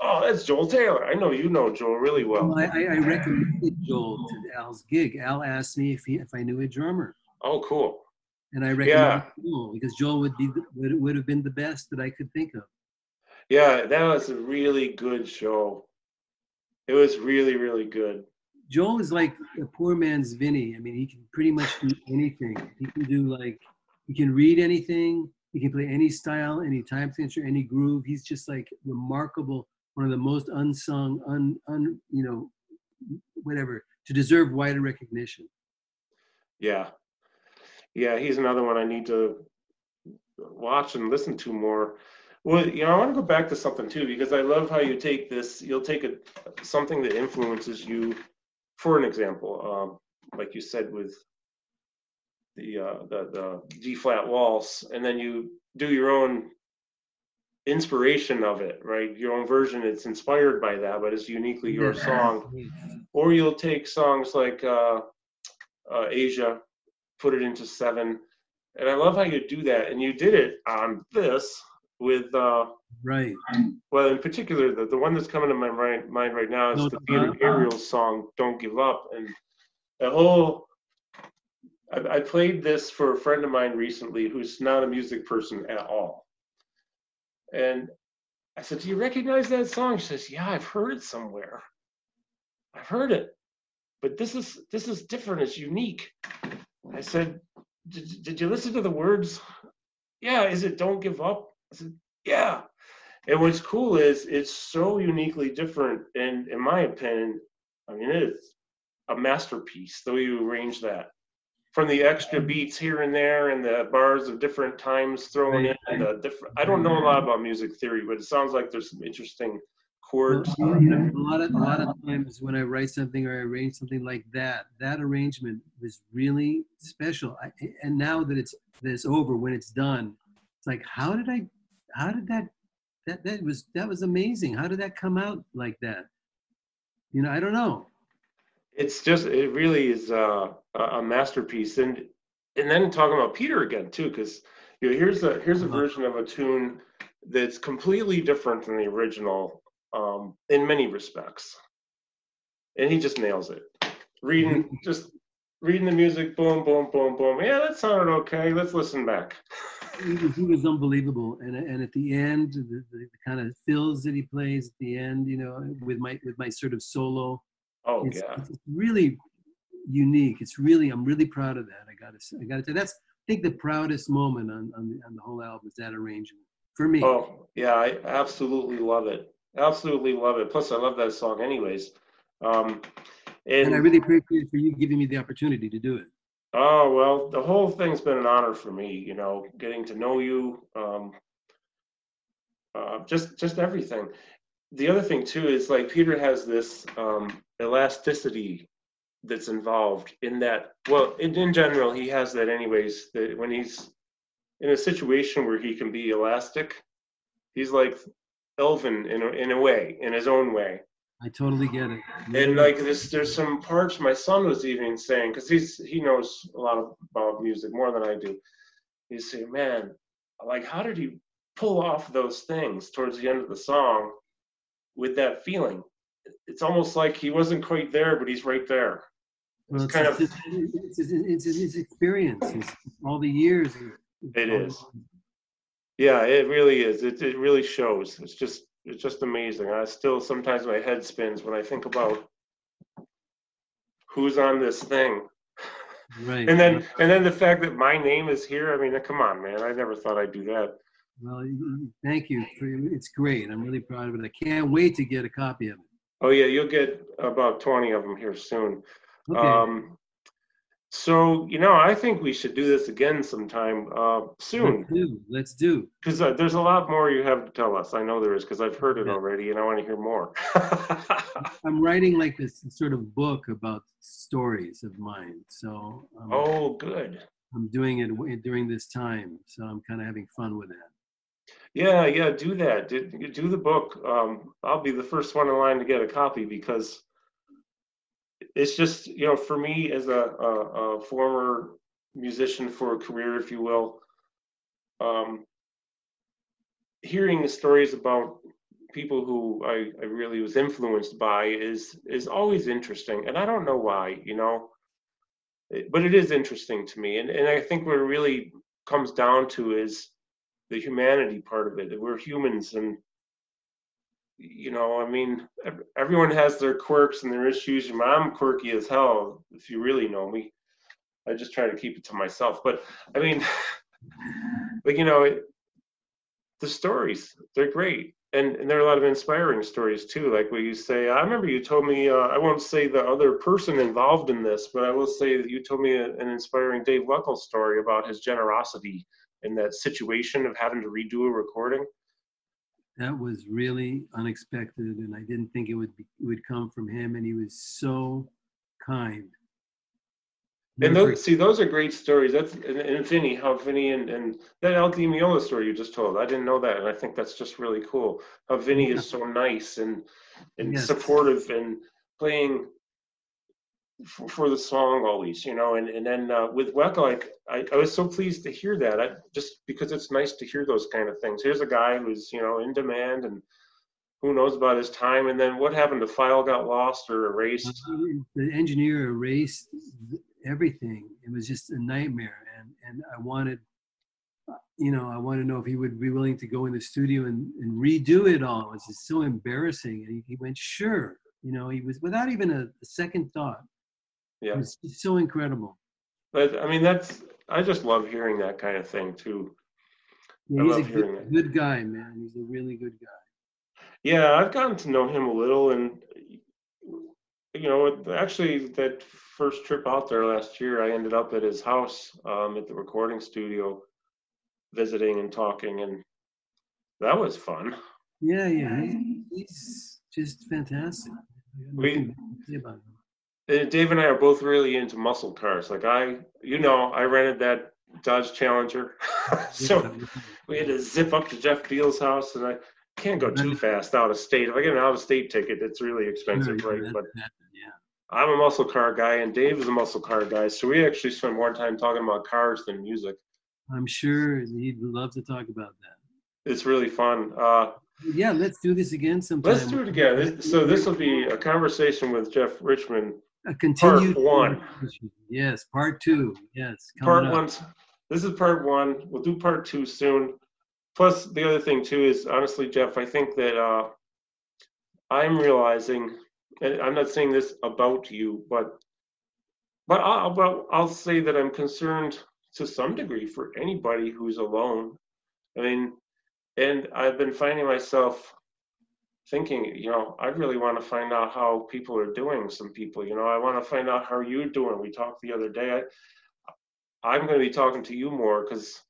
Oh, that's Joel Taylor. I know you know Joel really well. well I, I recommended Joel to Al's gig. Al asked me if he if I knew a drummer. Oh, cool. And I recommended yeah. Joel because Joel would be would, would have been the best that I could think of. Yeah, that was a really good show. It was really, really good. Joel is like a poor man's Vinny. I mean, he can pretty much do anything. He can do like he can read anything. He can play any style, any time signature, any groove. He's just like remarkable. One of the most unsung, un, un you know, whatever to deserve wider recognition. Yeah, yeah, he's another one I need to watch and listen to more. Well, you know, I want to go back to something too because I love how you take this. You'll take a something that influences you. For an example, um, like you said with the uh, the the G flat waltz, and then you do your own inspiration of it, right? Your own version. It's inspired by that, but it's uniquely your song. Or you'll take songs like uh, uh, Asia put it into seven. And I love how you do that. And you did it on this with uh right. well in particular the, the one that's coming to my right, mind right now is no, the Peter Gabriel's song don't give up. And the whole I, I played this for a friend of mine recently who's not a music person at all. And i said do you recognize that song? She says yeah i've heard it somewhere. I've heard it. But this is this is different. It's unique I said, did, you listen to the words? Yeah, is it don't give up? I said, yeah. And what's cool is it's so uniquely different. And in my opinion, I mean, it is a masterpiece, the way you arrange that. From the extra beats here and there and the bars of different times thrown in and the different I don't know a lot mm-hmm. about music theory, but it sounds like there's some interesting chords. Well, you know, a lot of a lot of times when I write something or I arrange something like that, that arrangement was really special. I, and now that it's that it's over, when it's done, it's like, how did I, how did that, that that was that was amazing. How did that come out like that? You know, I don't know. It's just it really is uh, a masterpiece, and and then talking about Peter again too, because you know here's a here's a uh-huh. version of a tune that's completely different than the original um, in many respects. And he just nails it. Reading, just reading the music, boom, boom, boom, boom. Yeah, that sounded okay. Let's listen back. he was unbelievable, and and at the end, the, the, kind of fills that he plays at the end, you know, with my with my sort of solo. Oh it's, yeah, it's really unique. It's really I'm really proud of that. I gotta say, I gotta say that's I think the proudest moment on on the, on the whole album is that arrangement for me. Oh yeah, I absolutely love it. Absolutely love it. Plus, I love that song, anyways. Um, and, and I really appreciate for you giving me the opportunity to do it. Oh well, the whole thing's been an honor for me. You know, getting to know you, um, uh, just just everything. The other thing too is like Peter has this um, elasticity that's involved in that. Well, in, in general, he has that anyways. That when he's in a situation where he can be elastic, he's like Elvin in a, in a way, in his own way. I totally get it. And like this, there's some parts my son was even saying because he's he knows a lot about music more than I do. He's saying, "Man, like how did he pull off those things towards the end of the song with that feeling? It's almost like he wasn't quite there, but he's right there." Well, it's, kind of it's, it's, it's, it's, experience. It's all the years. It is. Yeah, it really is. It it really shows. It's just it's just amazing. I still sometimes my head spins when I think about who's on this thing. Right. And then and then the fact that my name is here. I mean, come on, man. I never thought I'd do that. Well, thank you. For, it's great. I'm really proud of it. I can't wait to get a copy of it. Oh yeah, you'll get about 20 of them here soon. Okay. Um, so, you know, I think we should do this again sometime uh, soon. Let's do. Let's do. Because uh, there's a lot more you have to tell us. I know there is because I've heard it already and I want to hear more. I'm writing like this sort of book about stories of mine. So, um, oh, good. I'm doing it during this time. So I'm kind of having fun with that. Yeah, yeah, do that. Do, do the book. Um, I'll be the first one in line to get a copy because it's just, you know, for me as a, a, a former musician for a career, if you will, um, hearing the stories about people who I, I really was influenced by is is always interesting. And I don't know why, you know, but it is interesting to me. And, and I think what it really comes down to is the humanity part of it. We're humans and you know, I mean, everyone has their quirks and their issues. I'm quirky as hell, if you really know me. I just try to keep it to myself. But I mean, like you know, it, the stories they're great, and, and there are a lot of inspiring stories too. Like what you say, I remember you told me. Uh, I won't say the other person involved in this, but I will say that you told me a, an inspiring Dave Weckl story about his generosity in that situation of having to redo a recording. That was really unexpected, and I didn't think it would be, it would come from him. And he was so kind and those, see, those are great stories. That's and, and Vinny, how Vinny and, and that Al Di Meola story you just told. I didn't know that, and I think that's just really cool. How Vinny yeah. is so nice and and yes. supportive and playing for, for, the song always, you know. And and then uh, with Weckl, like I, I was so pleased to hear that. I, just because it's nice to hear those kind of things. Here's a guy who's you know in demand and who knows about his time and then what happened the file got lost or erased the engineer erased everything. It was just a nightmare, and and I wanted, you know, I wanted to know if he would be willing to go in the studio and, and redo it all. It was just so embarrassing, and he, he went, sure. You know, he was without even a, a second thought. Yeah, It's, was so incredible. But I mean, that's I just love hearing that kind of thing too. Yeah, he's a good, good guy, man. He's a really good guy. Yeah, I've gotten to know him a little, and you know, actually, that first trip out there last year, I ended up at his house um, at the recording studio, visiting and talking, and that was fun. Yeah, yeah, he's just fantastic. We, Dave and I are both really into muscle cars. Like I, you know, I rented that Dodge Challenger, so we had to zip up to Jeff Beal's house, and I can't go too fast out of state. If I get an out of state ticket, it's really expensive, right? But yeah. I'm a muscle car guy, and Dave is a muscle car guy. So we actually spend more time talking about cars than music. I'm sure he'd love to talk about that. It's really fun. Uh, yeah, let's do this again sometime. Let's do it again. So this will be a conversation with Jeff Richman. A continued part one. Yes, part two. Yes. Part up. one. This is part one. We'll do part two soon. Plus, the other thing too is honestly, Jeff, I think that uh, I'm realizing and I'm not saying this about you, but but I'll, well, I'll say that I'm concerned to some degree for anybody who's alone. I mean, and I've been finding myself thinking, you know, I really want to find out how people are doing. Some people, you know, I want to find out how you're doing. We talked the other day. I, I'm going to be talking to you more because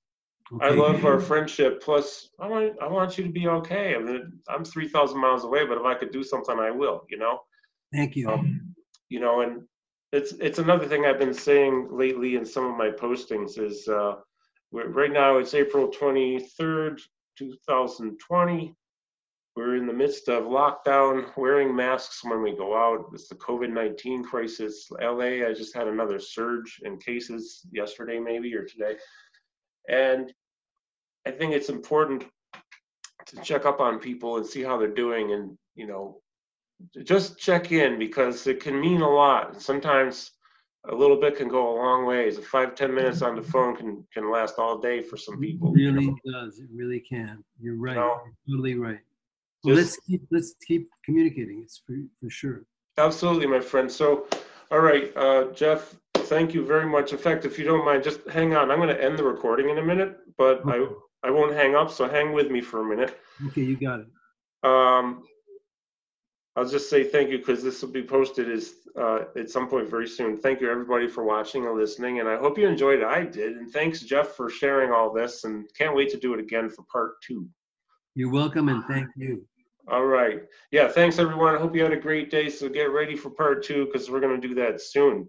Okay. I love our friendship. Plus, I want I want you to be okay. I mean, I'm three thousand miles away, but if I could do something, I will. You know. Thank you. Um, you know, and it's it's another thing I've been saying lately in some of my postings is uh, right now it's April 23rd, 2020. We're in the midst of lockdown, wearing masks when we go out. It's the COVID 19 crisis. LA, I just had another surge in cases yesterday, maybe, or today. And I think it's important to check up on people and see how they're doing and, you know, just check in because it can mean a lot. Sometimes a little bit can go a long ways. Five ten minutes on the phone can can last all day for some people. It really you know? does. It really can. You're right. You know? You're totally right. Well, let's keep let's keep communicating. It's for for sure. Absolutely, my friend. So, all right, uh, Jeff. Thank you very much. In fact, if you don't mind, just hang on. I'm going to end the recording in a minute, but okay. I I won't hang up. So hang with me for a minute. Okay, you got it. Um, I'll just say thank you because this will be posted is uh, at some point very soon. Thank you everybody for watching and listening, and I hope you enjoyed it. I did, and thanks Jeff for sharing all this, and can't wait to do it again for part two. You're welcome, and thank you. All right, yeah, thanks everyone. I hope you had a great day. So get ready for part two because we're going to do that soon.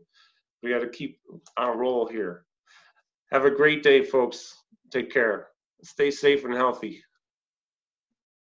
We got to keep on roll here. Have a great day, folks. Take care. Stay safe and healthy.